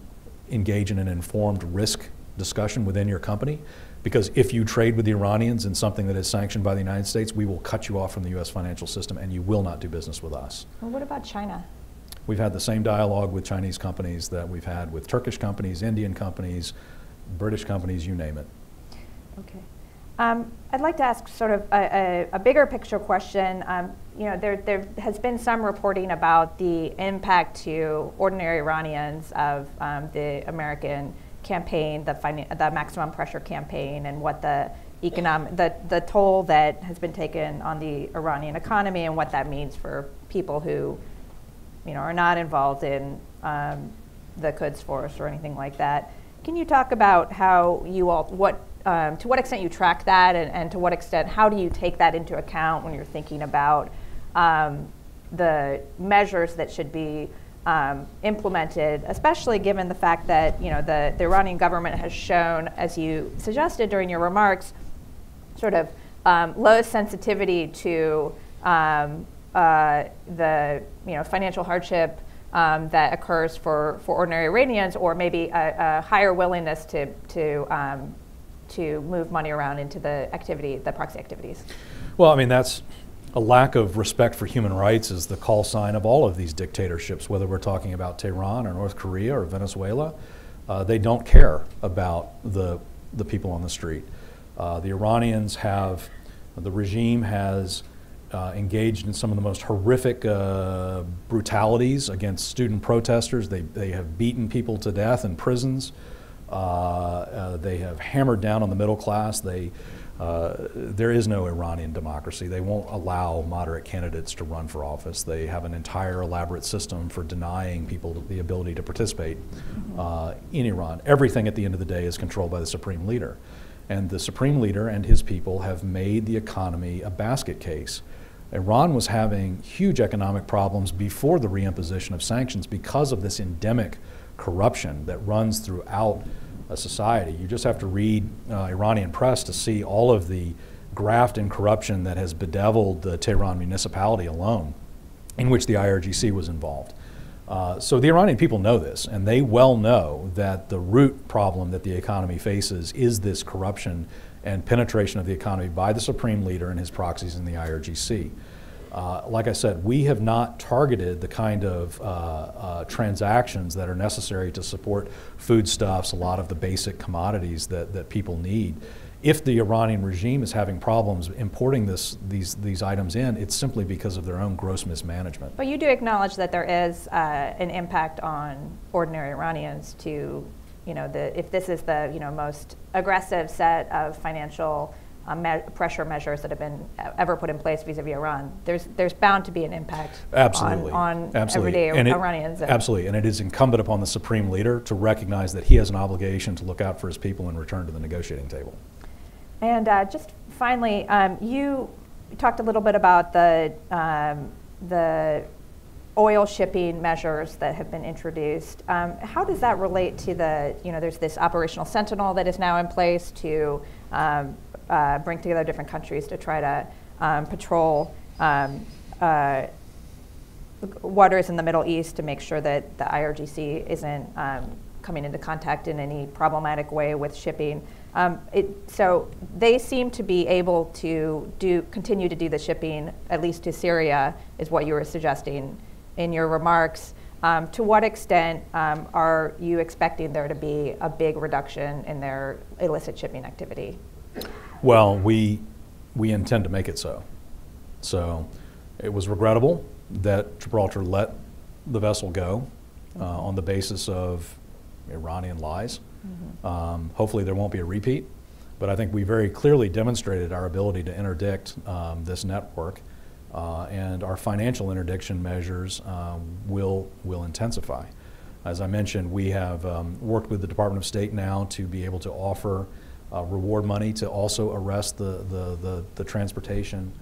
engage in an informed risk discussion within your company Because if you trade with the Iranians in something that is sanctioned by the United States, we will cut you off from the U.S. financial system and you will not do business with us. Well, what about China? We've had the same dialogue with Chinese companies that we've had with Turkish companies, Indian companies, British companies, you name it. Okay. Um, I'd like to ask sort of a, a, a bigger picture question. Um, you know, there, there has been some reporting about the impact to ordinary Iranians of um, the American campaign, the, the maximum pressure campaign, and what the economic, the, the toll that has been taken on the Iranian economy and what that means for people who, you know, are not involved in um, the Quds Force or anything like that. Can you talk about how you all, what um, to what extent you track that and, and, to what extent, how do you take that into account when you're thinking about um, the measures that should be um, implemented, especially given the fact that you know the, the Iranian government has shown, as you suggested during your remarks, sort of um, low sensitivity to um, uh, the you know financial hardship um, that occurs for, for ordinary Iranians, or maybe a, a higher willingness to to um, to move money around into the activity, the proxy activities? Well, I mean, that's a lack of respect for human rights is the call sign of all of these dictatorships, whether we're talking about Tehran or North Korea or Venezuela. Uh, they don't care about the, the people on the street. Uh, the Iranians have, the regime has uh, engaged in some of the most horrific uh, brutalities against student protesters. They, they have beaten people to death in prisons. Uh, uh, they have hammered down on the middle class. They, uh, there is no Iranian democracy. They won't allow moderate candidates to run for office. They have an entire elaborate system for denying people the ability to participate uh, in Iran. Everything at the end of the day is controlled by the supreme leader. And the supreme leader and his people have made the economy a basket case. Iran was having huge economic problems before the reimposition of sanctions because of this endemic corruption that runs throughout a society. You just have to read uh, Iranian press to see all of the graft and corruption that has bedeviled the Tehran municipality alone, in which the IRGC was involved. Uh, so the Iranian people know this, and they well know that the root problem that the economy faces is this corruption and penetration of the economy by the supreme leader and his proxies in the IRGC. Uh, like I said, we have not targeted the kind of uh, uh, transactions that are necessary to support foodstuffs, a lot of the basic commodities that, that people need. If the Iranian regime is having problems importing this, these, these items in, it's simply because of their own gross mismanagement. But you do acknowledge that there is uh, an impact on ordinary Iranians to, you know, the, if this is the you know, most aggressive set of financial uh, me- pressure measures that have been ever put in place vis-a-vis Iran, there's there's bound to be an impact absolutely. on, on absolutely. everyday and Iranians. It, absolutely, and it is incumbent upon the supreme leader to recognize that he has an obligation to look out for his people and return to the negotiating table. And uh, just finally, um, you talked a little bit about the um, the oil shipping measures that have been introduced. Um, how does that relate to the, you know, there's this operational sentinel that is now in place to um, uh, bring together different countries to try to um, patrol um, uh, waters in the Middle East to make sure that the IRGC isn't um, coming into contact in any problematic way with shipping. Um, it, so they seem to be able to do continue to do the shipping, at least to Syria, is what you were suggesting in your remarks. Um, to what extent um, are you expecting there to be a big reduction in their illicit shipping activity? Well, we, we intend to make it so. So it was regrettable that Gibraltar let the vessel go uh, on the basis of Iranian lies. Mm-hmm. Um, hopefully, there won't be a repeat. But I think we very clearly demonstrated our ability to interdict um, this network, uh, and our financial interdiction measures uh, will, will intensify. As I mentioned, we have um, worked with the Department of State now to be able to offer uh, reward money to also arrest the, the, the, the transportation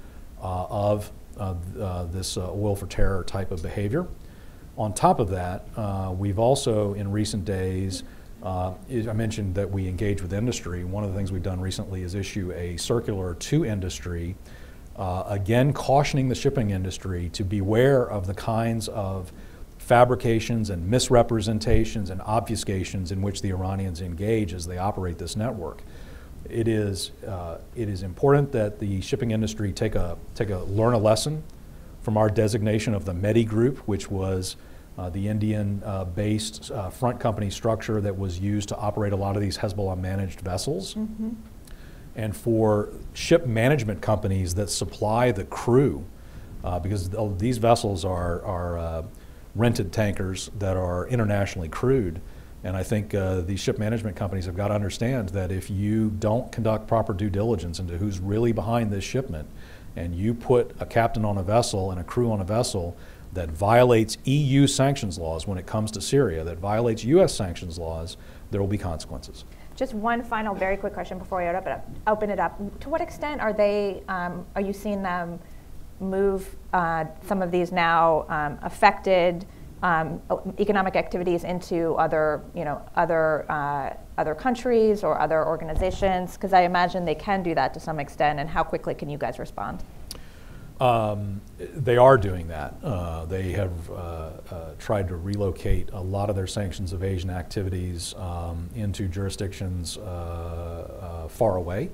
uh, of uh, this uh, oil for terror type of behavior. On top of that, uh, we've also in recent days, I mentioned that we engage with industry. One of the things we've done recently is issue a circular to industry, again cautioning the shipping industry to beware of the kinds of fabrications and misrepresentations and obfuscations in which the Iranians engage as they operate this network. It is, uh, it is important that the shipping industry take a, take a, learn a lesson from our designation of the Medi Group, which was uh, the Indian-based uh, front company structure that was used to operate a lot of these Hezbollah-managed vessels. And for ship management companies that supply the crew, uh, because these vessels are, are uh, rented tankers that are internationally crewed. And I think uh, these ship management companies have got to understand that if you don't conduct proper due diligence into who's really behind this shipment, and you put a captain on a vessel and a crew on a vessel that violates EU sanctions laws when it comes to Syria, that violates US sanctions laws, there will be consequences. Just one final, very quick question before I open it up. Open it up. To what extent are they? Um, are you seeing them move uh, some of these now um, affected um, economic activities into other, you know, other uh, other countries or other organizations? Because I imagine they can do that to some extent. And how quickly can you guys respond? Um, they are doing that. Uh, they have uh, uh, tried to relocate a lot of their sanctions evasion activities um, into jurisdictions uh, uh, far away.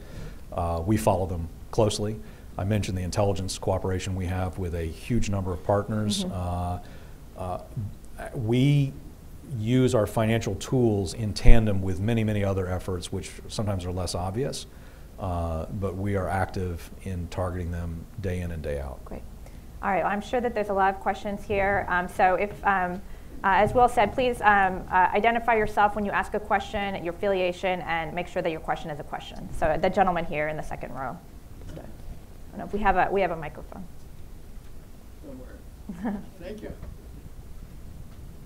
Uh, we follow them closely. I mentioned the intelligence cooperation we have with a huge number of partners. Uh, uh, we use our financial tools in tandem with many, many other efforts, which sometimes are less obvious. Uh, but we are active in targeting them day in and day out. Great. All right. Well, I'm sure that there's a lot of questions here. Um, so if, um, uh, as Will said, please um, uh, identify yourself when you ask a question, your affiliation, and make sure that your question is a question. So the gentleman here in the second row. I don't know if we have a we have a microphone. Thank you.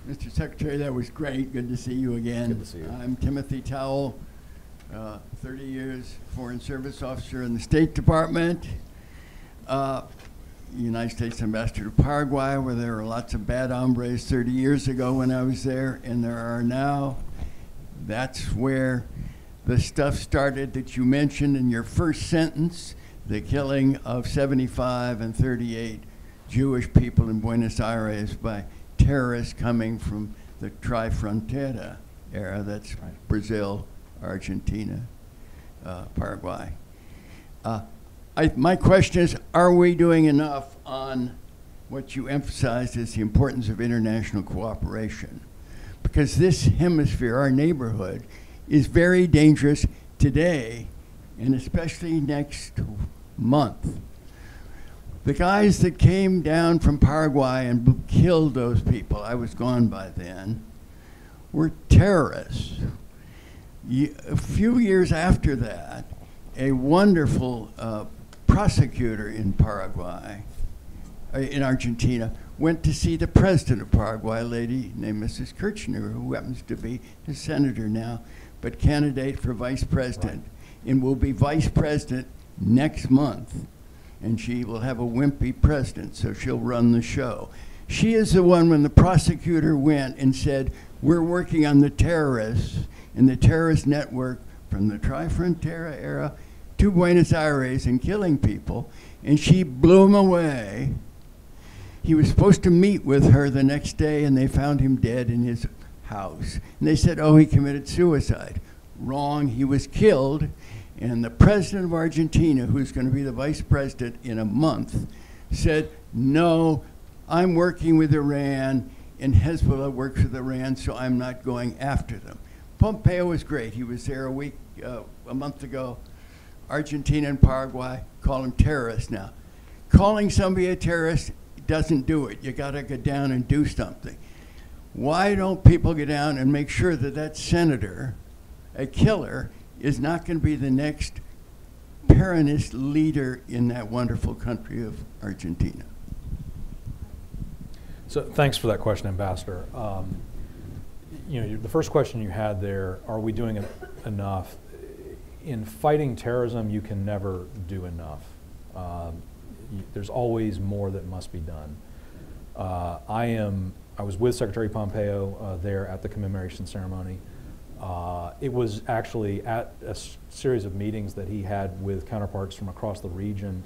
Mr. Secretary, that was great. Good to see you again. Good to see you. I'm Timothy Towell, uh, 30 years Foreign Service Officer in the State Department. Uh, United States Ambassador to Paraguay, where there were lots of bad hombres 30 years ago when I was there, and there are now. That's where the stuff started that you mentioned in your first sentence the killing of 75 and 38 Jewish people in Buenos Aires by terrorists coming from the Tri Frontera era that's Right. Brazil, Argentina, uh, Paraguay. Uh, I, my question is Are we doing enough on what you emphasized as the importance of international cooperation? Because this hemisphere, our neighborhood, is very dangerous today and especially next month. The guys that came down from Paraguay and killed those people, I was gone by then, were terrorists. A few years after that, a wonderful uh, prosecutor in Paraguay, uh, in Argentina, went to see the president of Paraguay, a lady named Mrs. Kirchner, who happens to be a senator now, but candidate for vice president, and will be vice president next month. And she will have a wimpy president, so she'll run the show. She is the one when the prosecutor went and said, We're working on the terrorists and the terrorist network from the Tri Frontera era to Buenos Aires and killing people. And she blew him away. He was supposed to meet with her the next day, and they found him dead in his house. And they said, Oh, he committed suicide. Wrong, he was killed. And the president of Argentina, who's going to be the vice president in a month, said, No, I'm working with Iran, and Hezbollah works with Iran, so I'm not going after them. Pompeo was great. He was there a week, uh, a month ago. Argentina and Paraguay call him terrorists now. Calling somebody a terrorist doesn't do it. You got to go down and do something. Why don't people get down and make sure that that senator, a killer, is not going to be the next Peronist leader in that wonderful country of Argentina? So thanks for that question, Ambassador. Um, you know, the first question you had there, are we doing en- enough? In fighting terrorism, you can never do enough. Um, there's always more that must be done. Uh, I am. I was with Secretary Pompeo uh, there at the commemoration ceremony. Uh, it was actually at a series of meetings that he had with counterparts from across the region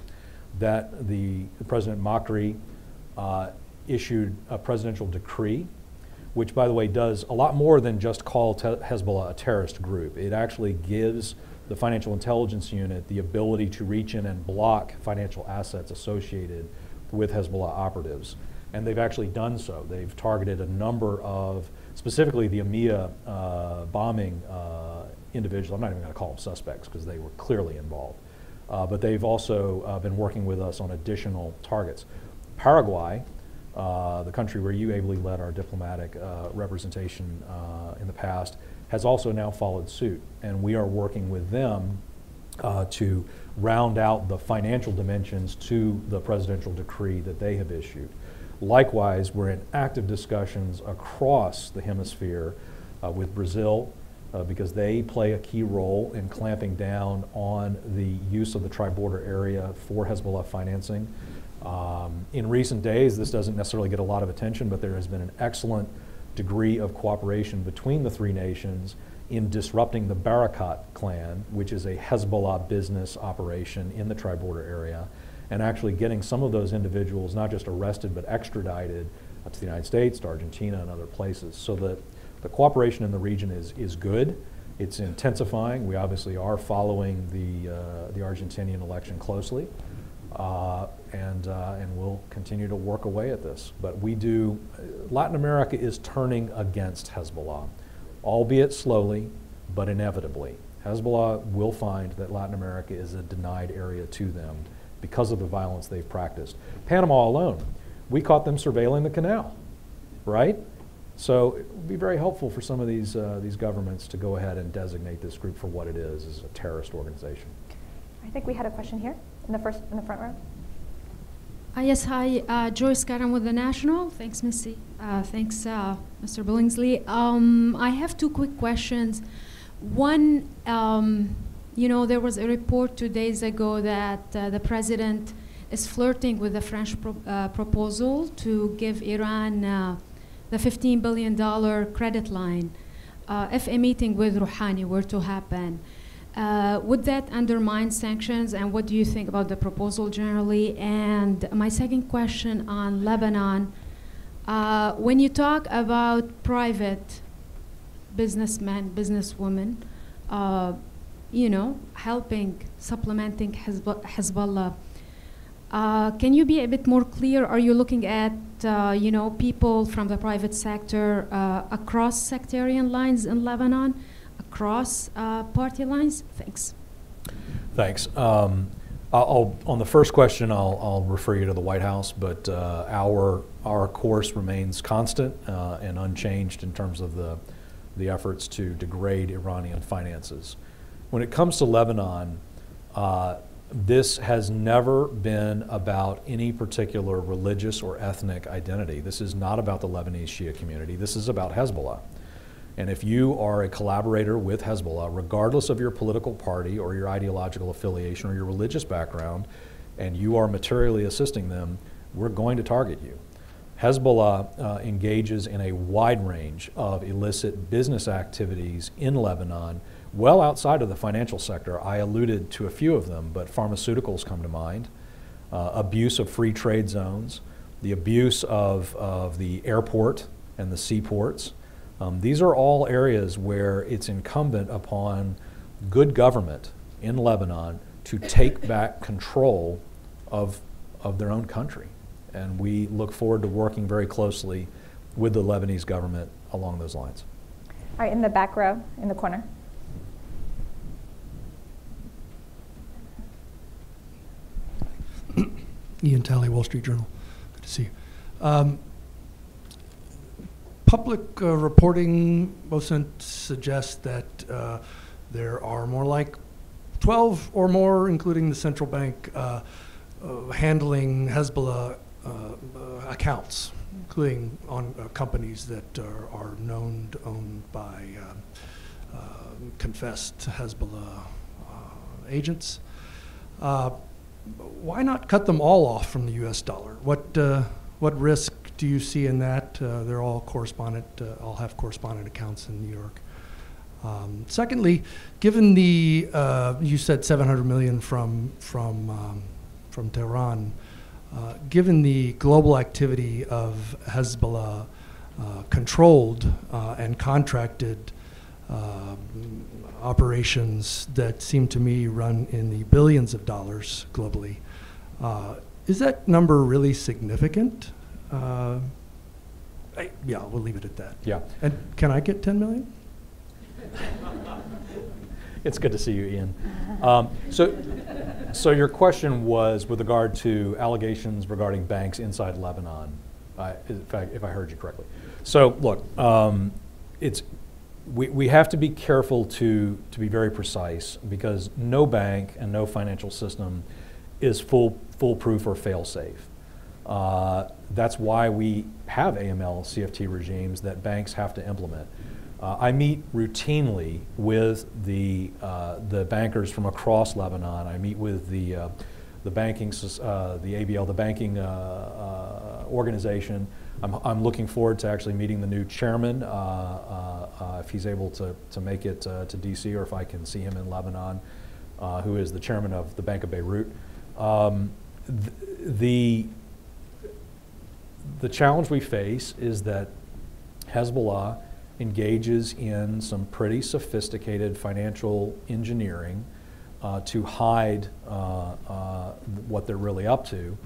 that the President Macri uh, issued a presidential decree, which, by the way, does a lot more than just call Hezbollah a terrorist group. It actually gives the Financial Intelligence Unit the ability to reach in and block financial assets associated with Hezbollah operatives. And they've actually done so. They've targeted a number of, specifically the AMIA uh, bombing uh, individuals. I'm not even going to call them suspects because they were clearly involved. Uh, but they've also uh, been working with us on additional targets. Paraguay, uh, the country where you ably led our diplomatic uh, representation in the past, has also now followed suit. And we are working with them to round out the financial dimensions to the presidential decree that they have issued. Likewise, we're in active discussions across the hemisphere uh, with Brazil uh, because they play a key role in clamping down on the use of the tri-border area for Hezbollah financing. Um, in recent days, this doesn't necessarily get a lot of attention, but there has been an excellent degree of cooperation between the three nations in disrupting the Barakat clan, which is a Hezbollah business operation in the tri-border area, and actually getting some of those individuals not just arrested but extradited uh, to the United States, to Argentina, and other places. So that the cooperation in the region is, is good. It's intensifying. We obviously are following the, uh, the Argentinian election closely. Uh, and, uh, and we'll continue to work away at this. But we do, Latin America is turning against Hezbollah, albeit slowly, but inevitably. Hezbollah will find that Latin America is a denied area to them because of the violence they've practiced. Panama alone, we caught them surveilling the canal, right? So it would be very helpful for some of these, uh, these governments to go ahead and designate this group for what it is, as a terrorist organization. I think we had a question here in the first, in the front row. Uh, yes, hi, uh, Joyce Karam with the National. Thanks, Missy. Uh, thanks, uh, Mr. Billingslea. Um, I have two quick questions. One, um, you know, there was a report two days ago that uh, the president is flirting with the French pro- uh, proposal to give Iran uh, the $15 billion credit line uh, if a meeting with Rouhani were to happen. Uh, would that undermine sanctions, and what do you think about the proposal generally? And my second question on Lebanon, uh, when you talk about private businessmen, businesswomen, you know, helping, supplementing Hezbo- Hezbollah, uh, can you be a bit more clear? Are you looking at, uh, you know, people from the private sector uh, across sectarian lines in Lebanon? across uh, party lines? Thanks. Thanks. Um, I'll, on the first question, I'll, I'll refer you to the White House, but uh, our, our course remains constant uh, and unchanged in terms of the, the efforts to degrade Iranian finances. When it comes to Lebanon, uh, this has never been about any particular religious or ethnic identity. This is not about the Lebanese Shia community. This is about Hezbollah. And if you are a collaborator with Hezbollah, regardless of your political party or your ideological affiliation or your religious background, and you are materially assisting them, we're going to target you. Hezbollah uh, engages in a wide range of illicit business activities in Lebanon, well outside of the financial sector. I alluded to a few of them, but pharmaceuticals come to mind, uh, abuse of free trade zones, the abuse of, of the airport and the seaports. Um, these are all areas where it's incumbent upon good government in Lebanon to take back control of, of their own country. And we look forward to working very closely with the Lebanese government along those lines. All right, in the back row, in the corner. Ian Talley, Wall Street Journal. Good to see you. Um, public uh, reporting, Bosun suggests that uh, there are more like 12 or more, including the central bank, uh, uh handling Hezbollah uh, uh, accounts, including on companies that are, are, known owned by confessed Hezbollah agents why not cut them all off from the U.S. dollar? What uh, what risk do you see in that? Uh, they're all correspondent, uh, all have correspondent accounts in New York. Um, secondly, given the uh, you said 700 million from from um, from Tehran, uh, given the global activity of Hezbollah controlled and contracted um, operations that seem to me run in the billions of dollars globally. Uh, is that number really significant? Uh, I, yeah, we'll leave it at that. Yeah. And can I get 10 million? It's good to see you, Ian. Um, so, so your question was with regard to allegations regarding banks inside Lebanon, I, if, I, if I heard you correctly. So, look, um, it's we, we have to be careful to to be very precise because no bank and no financial system is full foolproof or fail safe. Uh, that's why we have AML CFT regimes that banks have to implement. Uh, I meet routinely with the, uh, the bankers from across Lebanon. I meet with the, uh, the banking, uh, the ABL, the banking uh, organization. I'm, I'm looking forward to actually meeting the new chairman, uh, uh, uh, if he's able to, to make it to DC or if I can see him in Lebanon, who is the chairman of the Bank of Beirut. Um, th- the, the challenge we face is that Hezbollah engages in some pretty sophisticated financial engineering uh, to hide uh, uh, what they're really up to.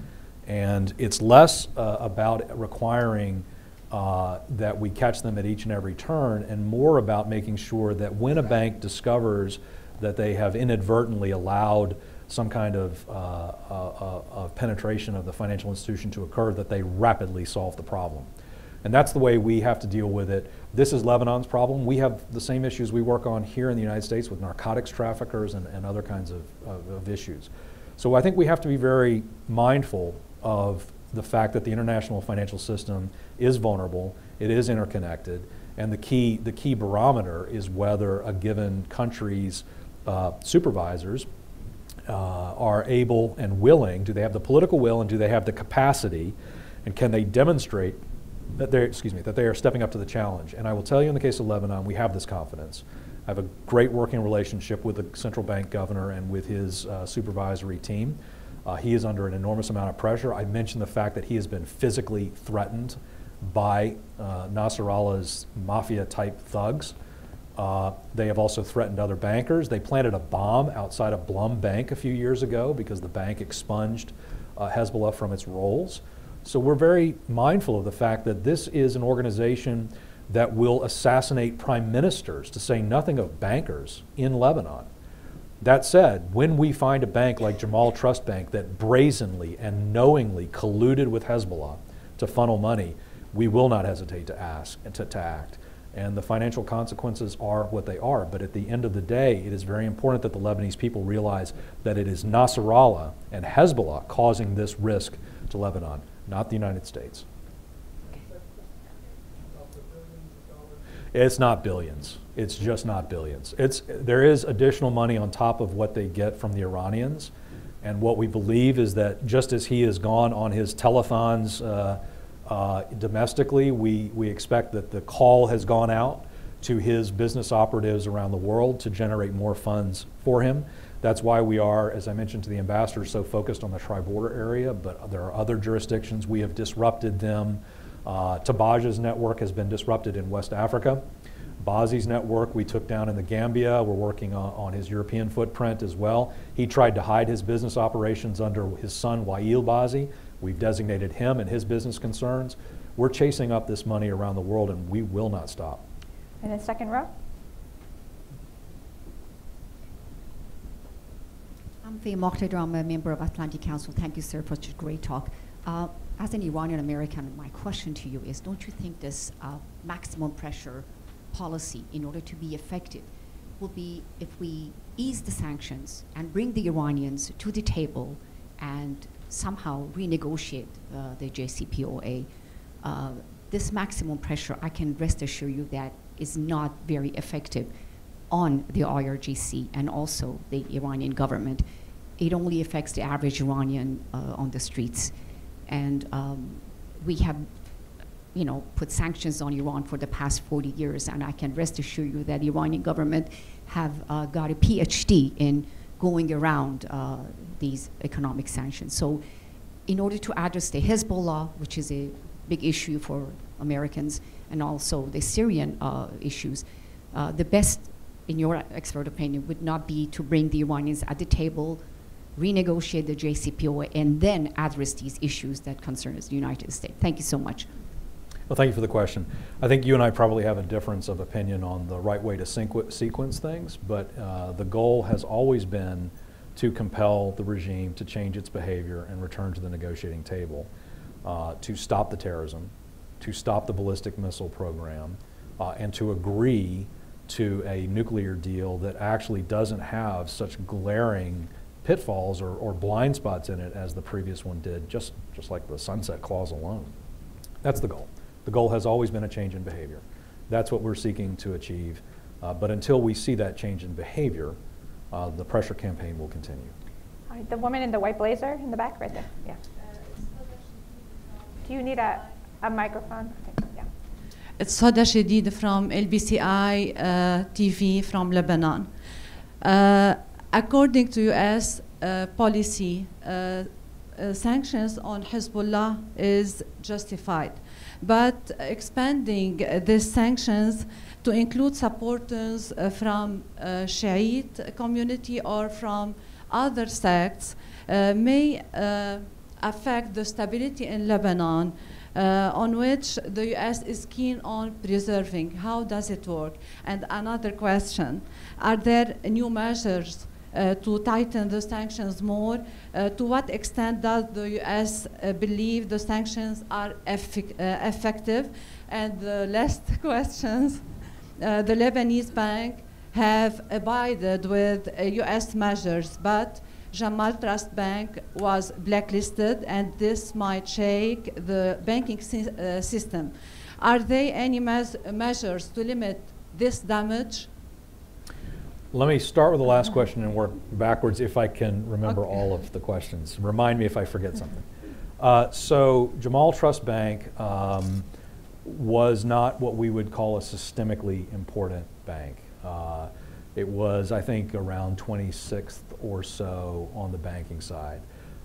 And it's less uh, about requiring uh, that we catch them at each and every turn and more about making sure that when a bank discovers that they have inadvertently allowed some kind of, uh, uh, uh, of penetration of the financial institution to occur, that they rapidly solve the problem. And that's the way we have to deal with it. This is Lebanon's problem. We have the same issues we work on here in the United States with narcotics traffickers and, and other kinds of, of, of issues. So I think we have to be very mindful of the fact that the international financial system is vulnerable, it is interconnected, and the key, the key barometer is whether a given country's uh, supervisors uh, are able and willing, do they have the political will and do they have the capacity, and can they demonstrate that they're, excuse me, that they are stepping up to the challenge. And I will tell you in the case of Lebanon, we have this confidence. I have a great working relationship with the central bank governor and with his uh, supervisory team. Uh, he is under an enormous amount of pressure. I mentioned the fact that he has been physically threatened by uh, mafia type thugs. Uh, they have also threatened other bankers. They planted a bomb outside of BLOM Bank a few years ago because the bank expunged uh, Hezbollah from its rolls. So we're very mindful of the fact that this is an organization that will assassinate prime ministers, to say nothing of bankers, in Lebanon. That said, when we find a bank like Jamal Trust Bank that brazenly and knowingly colluded with Hezbollah to funnel money, we will not hesitate to ask and to, to act. And the financial consequences are what they are. But at the end of the day, it is very important that the Lebanese people realize that it is Nasrallah and Hezbollah causing this risk to Lebanon, not the United States. It's not billions. It's just not billions. It's, there is additional money on top of what they get from the Iranians. And what we believe is that just as he has gone on his telethons uh, uh, domestically, we, we expect that the call has gone out to his business operatives around the world to generate more funds for him. That's why we are, as I mentioned to the ambassador, so focused on the tri-border area, but there are other jurisdictions. We have disrupted them. Uh, Tabaj's network has been disrupted in West Africa. Bazzi's network we took down in the Gambia. We're working on, on, his European footprint as well. He tried to hide his business operations under his son Wael Bazzi. We've designated him and his business concerns. We're chasing up this money around the world and we will not stop. In the second row. I'm Faye Mokhtar. I'm a member of Atlantic Council. Thank you, sir, for such a great talk. Uh, as an Iranian American, my question to you is, don't you think this uh, maximum pressure policy, in order to be effective, will be if we ease the sanctions and bring the Iranians to the table and somehow renegotiate uh, the JCPOA, uh, this maximum pressure, I can rest assure you that is not very effective on the IRGC and also the Iranian government. It only affects the average Iranian uh, on the streets. And um, we have you know, put sanctions on Iran for the past 40 years, and I can rest assure you that the Iranian government have uh, got a PhD in going around uh, these economic sanctions. So in order to address the Hezbollah, which is a big issue for Americans, and also the Syrian uh, issues, uh, the best, in your expert opinion, would not be to bring the Iranians at the table, renegotiate the JCPOA, and then address these issues that concern the United States? Thank you so much. Well, thank you for the question. I think you and I probably have a difference of opinion on the right way to sequ- sequence things, but uh, the goal has always been to compel the regime to change its behavior and return to the negotiating table, uh, to stop the terrorism, to stop the ballistic missile program, uh, and to agree to a nuclear deal that actually doesn't have such glaring pitfalls or, or blind spots in it as the previous one did, just, just like the sunset clause alone. That's the goal. The goal has always been a change in behavior. That's what we're seeking to achieve. Uh, but until we see that change in behavior, uh, the pressure campaign will continue. All right, the woman in the white blazer in the back, right there. Yeah. Do you need a, a microphone? Okay, Yeah. It's Sada Shadid from LBCI uh, TV from Lebanon. Uh, according to U.S. Uh, policy, uh, uh, sanctions on Hezbollah is justified, but expanding these sanctions to include supporters uh, from uh, Shiite community or from other sects uh, may affect the stability in Lebanon, uh, on which the U.S. is keen on preserving. How does it work? And another question, are there new measures to tighten the sanctions more? Uh, to what extent does the U.S. Uh, believe the sanctions are uh, effective? And the last questions, uh, the Lebanese bank have abided with uh, U.S. measures, but Jamal Trust Bank was blacklisted, and this might shake the banking sy- uh, system. Are there any measures to limit this damage? Let me start with the last question and work backwards if I can remember Okay. all of the questions. Remind me if I forget something. Uh, so Jamal Trust Bank um, was not what we would call a systemically important bank. Uh, it was, I think, around 26th or so on the banking side.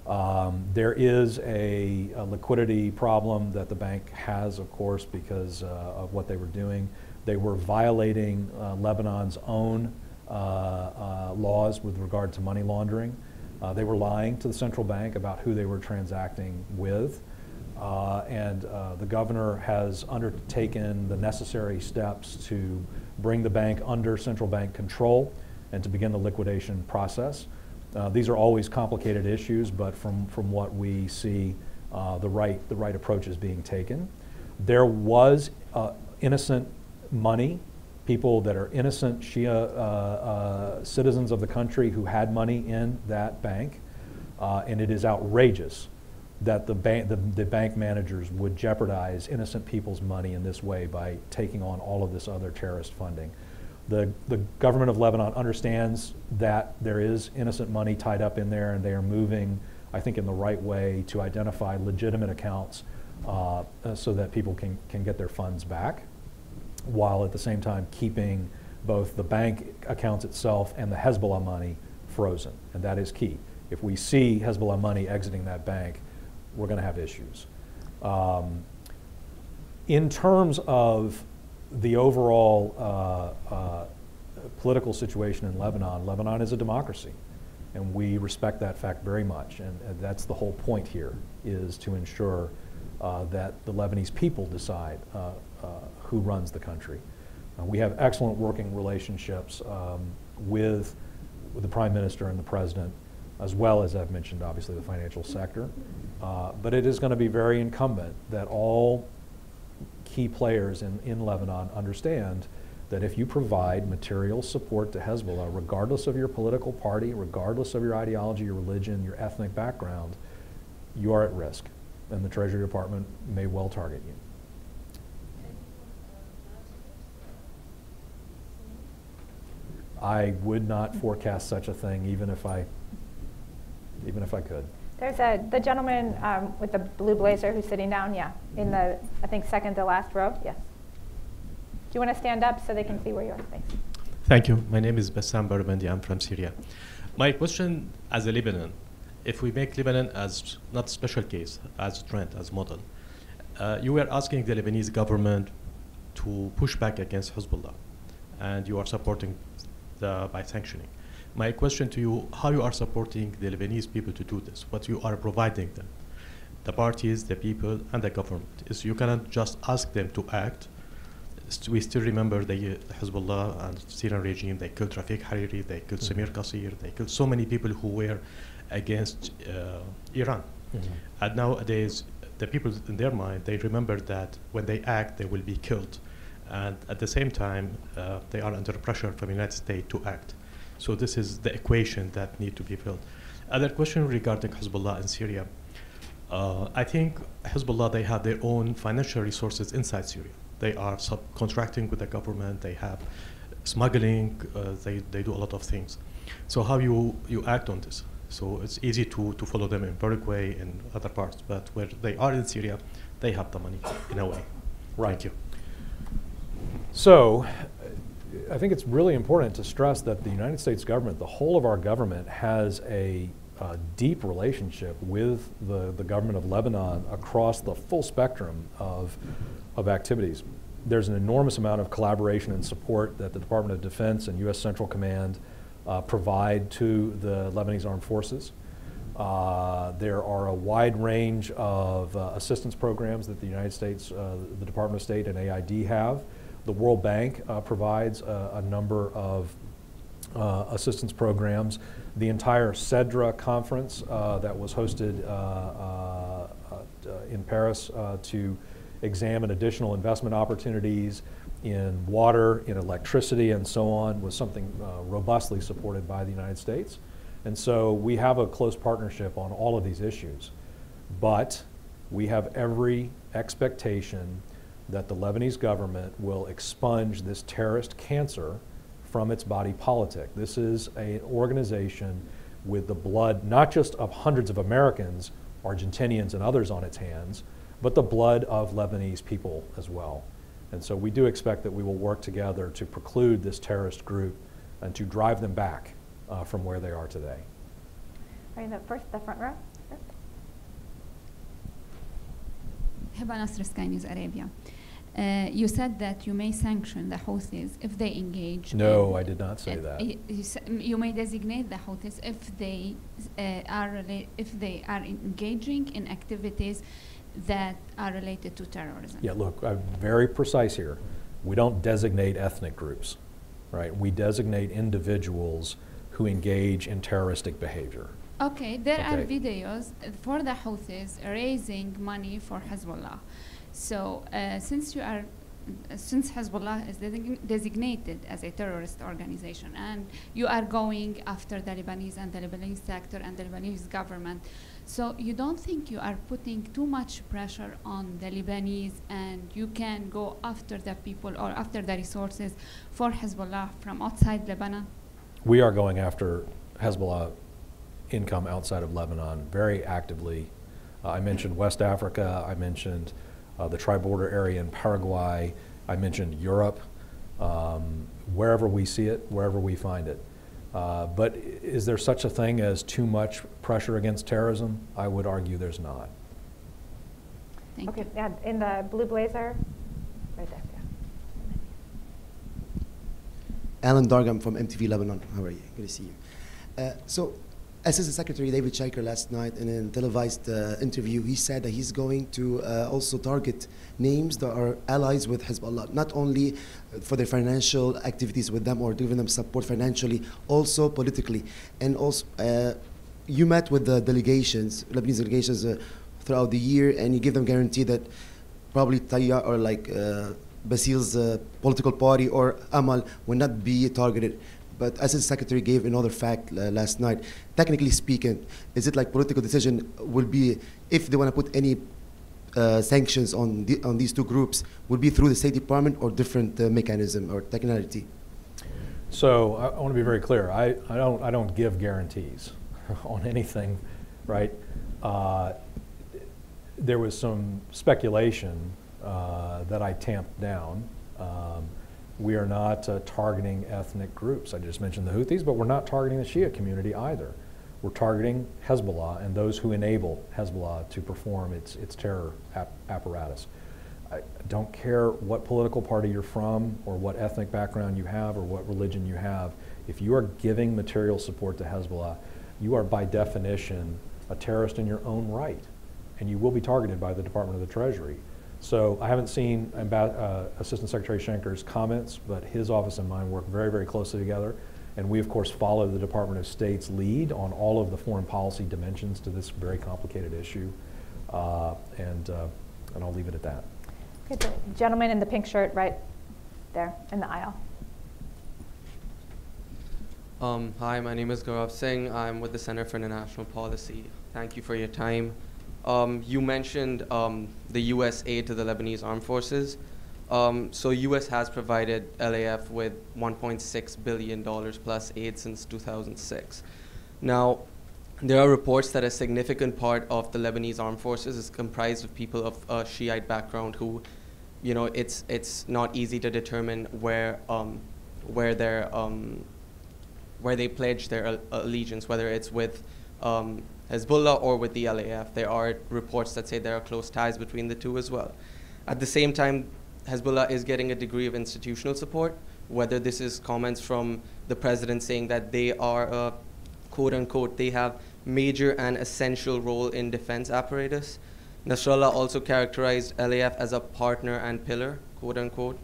Um, there is a, a liquidity problem that the bank has, of course, because uh, of what they were doing. They were violating uh, Lebanon's own laws with regard to money laundering. Uh, they were lying to the central bank about who they were transacting with. Uh, and uh, the governor has undertaken the necessary steps to bring the bank under central bank control and to begin the liquidation process. Uh, these are always complicated issues, but from, from what we see, uh, the, right, the right approach is being taken. There was uh, innocent money, people that are innocent Shia uh, uh, citizens of the country who had money in that bank, uh, and it is outrageous that the bank, the, the bank managers would jeopardize innocent people's money in this way by taking on all of this other terrorist funding. The, the government of Lebanon understands that there is innocent money tied up in there, and they are moving, I think, in the right way to identify legitimate accounts uh, so that people can, can get their funds back, while at the same time keeping both the bank accounts itself and the Hezbollah money frozen. And that is key. If we see Hezbollah money exiting that bank, we're going to have issues. Um, in terms of the overall uh, uh, political situation in Lebanon, Lebanon is a democracy, and we respect that fact very much. And, and that's the whole point here, is to ensure that the Lebanese people decide uh, uh, who runs the country. Uh, we have excellent working relationships um, with, with the prime minister and the president, as well as I've mentioned, obviously, the financial sector. Uh, but it is going to be very incumbent that all key players in, in Lebanon understand that if you provide material support to Hezbollah, regardless of your political party, regardless of your ideology, your religion, your ethnic background, you are at risk. And the Treasury Department may well target you. I would not forecast such a thing even if I, even if I could. There's a, the gentleman um, with the blue blazer who's sitting down, yeah, in the, I think, second to last row, yes. Do you want to stand up so they can see where you are? Thanks. Thank you. My name is Bassam Barabandi. I'm from Syria. My question as a Lebanon, if we make Lebanon as not special case, as trend, as model, uh, you were asking the Lebanese government to push back against Hezbollah. and you are supporting the, by sanctioning. My question to you, how you are supporting the Lebanese people to do this, what you are providing them, the parties, the people, and the government, is you cannot just ask them to act. St- We still remember the, uh, Hezbollah and Syrian regime, they killed Rafiq Hariri, they killed Samir Qasir, they killed so many people who were against uh, Iran. And nowadays, the people in their mind, they remember that when they act, they will be killed. And at the same time, uh, they are under pressure from the United States to act. So this is the equation that need to be filled. Other question regarding Hezbollah in Syria. Uh, I think Hezbollah, they have their own financial resources inside Syria. They are subcontracting with the government, they have smuggling, uh, they, they do a lot of things. So how you, you act on this? So it's easy to, to follow them in Paraguay and other parts, but where they are in Syria, they have the money in a way. Right. Thank you. So, I think it's really important to stress that the United States government, the whole of our government, has a uh, deep relationship with the, the government of Lebanon across the full spectrum of, of activities. There's an enormous amount of collaboration and support that the Department of Defense and U.S. Central Command provide to the Lebanese armed forces. Uh, there are a wide range of uh, assistance programs that the United States, uh, the Department of State, and AID have. The World Bank uh, provides a, a number of uh, assistance programs. The entire CEDRE conference uh, that was hosted uh, uh, uh, in Paris uh, to examine additional investment opportunities in water, in electricity, and so on was something uh, robustly supported by the United States. And so we have a close partnership on all of these issues. But we have every expectation that the Lebanese government will expunge this terrorist cancer from its body politic. This is an organization with the blood not just of hundreds of Americans, Argentinians, and others on its hands, but the blood of Lebanese people as well. And so we do expect that we will work together to preclude this terrorist group and to drive them back uh, from where they are today. Are you the first, the front row? Sure. Heba Nasr, Sky News Arabia. Uh, you said that you may sanction the Houthis if they engage. No, I did not say that. You, you may designate the Houthis if they uh, are if they are engaging in activities that are related to terrorism. Yeah, look, I'm very precise here. We don't designate ethnic groups, right? We designate individuals who engage in terroristic behavior. Okay, there are videos for the Houthis raising money for Hezbollah. So, uh, since you are, since Hezbollah is designated as a terrorist organization, and you are going after the Lebanese and the Lebanese sector and the Lebanese government, so you don't think you are putting too much pressure on the Lebanese, and you can go after the people or after the resources for Hezbollah from outside Lebanon? We are going after Hezbollah income outside of Lebanon very actively. Uh, I mentioned West Africa, I mentioned uh, the tri-border area in Paraguay, I mentioned Europe, um, wherever we see it, wherever we find it. Uh, but is there such a thing as too much pressure against terrorism? I would argue there's not. Thank Okay, you. yeah, in the blue blazer, right there, yeah. Alan Dargam from MTV Lebanon. How are you? Good to see you. Uh, so, Assistant Secretary David Schenker last night in a televised uh, interview, he said that he's going to uh, also target names that are allies with Hezbollah, not only for their financial activities with them or giving them support financially, also politically. And also, uh, you met with the delegations, Lebanese delegations, uh, throughout the year, and you give them guarantee that probably Tayyar or like uh, Bassil's uh, political party or Amal will not be targeted. But as the secretary gave another fact uh, last night, technically speaking, is it like political decision will be if they want to put any uh, sanctions on the, on these two groups will be through the State Department or different uh, mechanism or technicality? So I, I want to be very clear. I, I don't I don't give guarantees on anything, right? Uh, there was some speculation uh, that I tamped down. Um, we are not uh, targeting ethnic groups. I just mentioned the Houthis, but we're not targeting the Shia community either. We're targeting Hezbollah and those who enable Hezbollah to perform its, its terror ap- apparatus. I don't care what political party you're from or what ethnic background you have or what religion you have. If you are giving material support to Hezbollah, you are by definition a terrorist in your own right, and you will be targeted by the Department of the Treasury. So I haven't seen uh, Assistant Secretary Schenker's comments, but his office and mine work very, very closely together. And we, of course, follow the Department of State's lead on all of the foreign policy dimensions to this very complicated issue. Uh, and, uh, and I'll leave it at that. Okay, the gentleman in the pink shirt right there in the aisle. Um, hi, my name is Gaurav Singh. I'm with the Center for International Policy. Thank you for your time. Um, you mentioned um, the U.S. aid to the Lebanese armed forces. Um, so U.S. has provided LAF with 1.6 billion dollars plus aid since 2006. Now, there are reports that a significant part of the Lebanese armed forces is comprised of people of a Shiite background who, you know, it's it's not easy to determine where um, where their um, where they pledge their allegiance, whether it's with um, Hezbollah or with the LAF. There are reports that say there are close ties between the two as well. At the same time, Hezbollah is getting a degree of institutional support, whether this is comments from the president saying that they are, quote unquote, they have major and essential role in defense apparatus. Nasrallah also characterized LAF as a partner and pillar, quote unquote.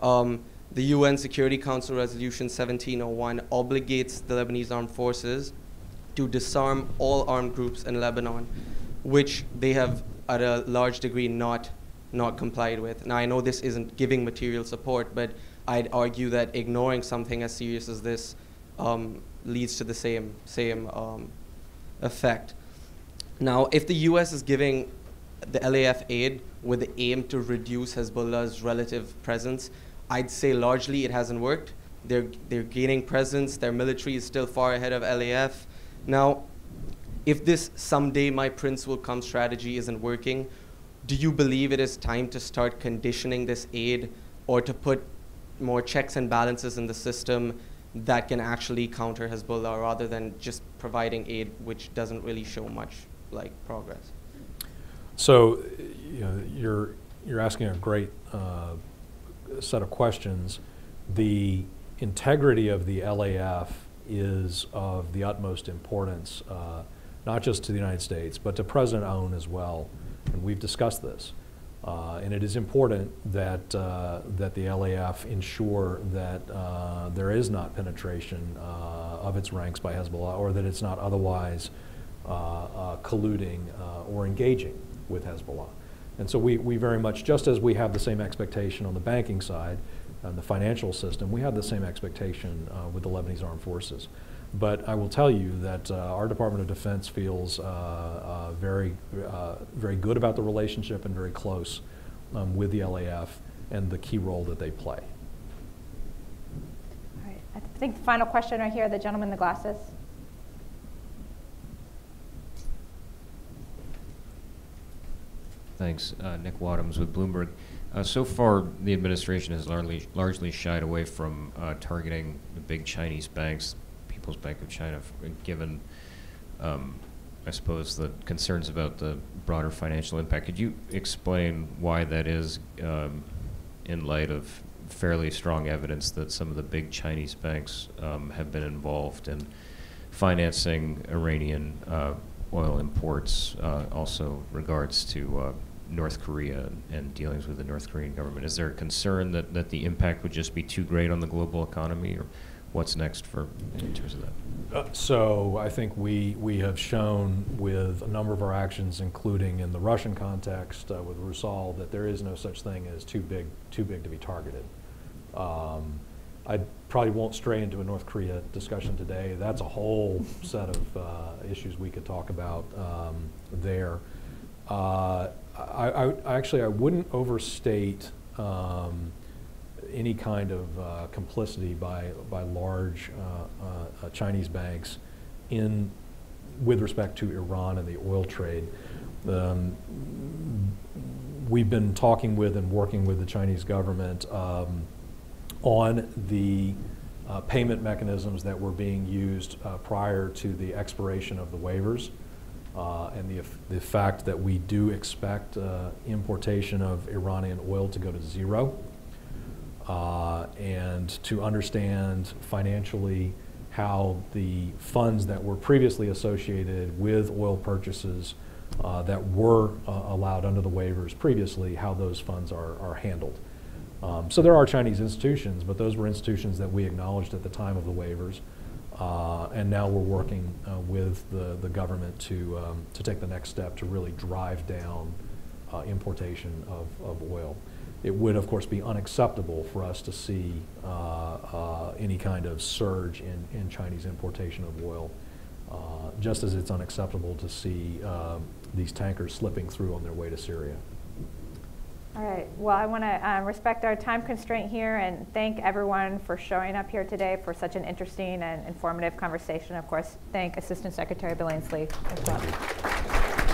Um, the UN Security Council Resolution 1701 obligates the Lebanese armed forces to disarm all armed groups in Lebanon, which they have at a large degree not not complied with. Now I know this isn't giving material support, but I'd argue that ignoring something as serious as this um, leads to the same same um, effect. Now, if the U.S. is giving the LAF aid with the aim to reduce Hezbollah's relative presence, I'd say largely it hasn't worked. They're, they're gaining presence. Their military is still far ahead of LAF. Now, if this someday my prince will come strategy isn't working, do you believe it is time to start conditioning this aid or to put more checks and balances in the system that can actually counter Hezbollah rather than just providing aid which doesn't really show much like progress? So, you know, you're you're asking a great uh, set of questions. The integrity of the LAF is of the utmost importance, uh, not just to the United States, but to President Aoun as well. And we've discussed this. Uh, and it is important that, uh, that the LAF ensure that uh, there is not penetration uh, of its ranks by Hezbollah or that it's not otherwise uh, colluding or engaging with Hezbollah. And so we, we very much, just as we have the same expectation on the banking side, and the financial system, we have the same expectation uh, with the Lebanese armed forces. But I will tell you that uh, our Department of Defense feels uh, uh very, uh, very good about the relationship and very close um, with the LAF and the key role that they play. All right. I think the final question right here, the gentleman in the glasses. Thanks. Uh, Nick Wadhams with Bloomberg. Uh, so far, the administration has largely, largely shied away from uh, targeting the big Chinese banks, People's Bank of China, given, um, I suppose, the concerns about the broader financial impact. Could you explain why that is um, in light of fairly strong evidence that some of the big Chinese banks um, have been involved in financing Iranian uh, oil imports, uh, also regards to uh, North Korea and, dealings with the North Korean government. Is there a concern that, that the impact would just be too great on the global economy, or what's next for in terms of that? Uh, so I think we we have shown with a number of our actions, including in the Russian context uh, with Rusal, that there is no such thing as too big too big to be targeted. Um, I probably won't stray into a North Korea discussion today. That's a whole set of uh, issues we could talk about um, there. I, I, actually I wouldn't overstate um, any kind of uh, complicity by by large uh, uh, uh, Chinese banks in with respect to Iran and the oil trade. Um, we've been talking with and working with the Chinese government um, on the uh, payment mechanisms that were being used uh, prior to the expiration of the waivers. Uh, and the, the fact that we do expect uh, importation of Iranian oil to go to zero, uh, and to understand financially how the funds that were previously associated with oil purchases uh, that were uh, allowed under the waivers previously, how those funds are, are handled. Um, so there are Chinese institutions, but those were institutions that we acknowledged at the time of the waivers. Uh, and now we're working uh, with the, the government to, um, to take the next step to really drive down uh, importation of, of oil. It would, of course, be unacceptable for us to see uh, uh, any kind of surge in, in Chinese importation of oil, uh, just as it's unacceptable to see um, these tankers slipping through on their way to Syria. All right. Well, I want to um, respect our time constraint here and thank everyone for showing up here today for such an interesting and informative conversation. Of course, thank Assistant Secretary Billingslea as well.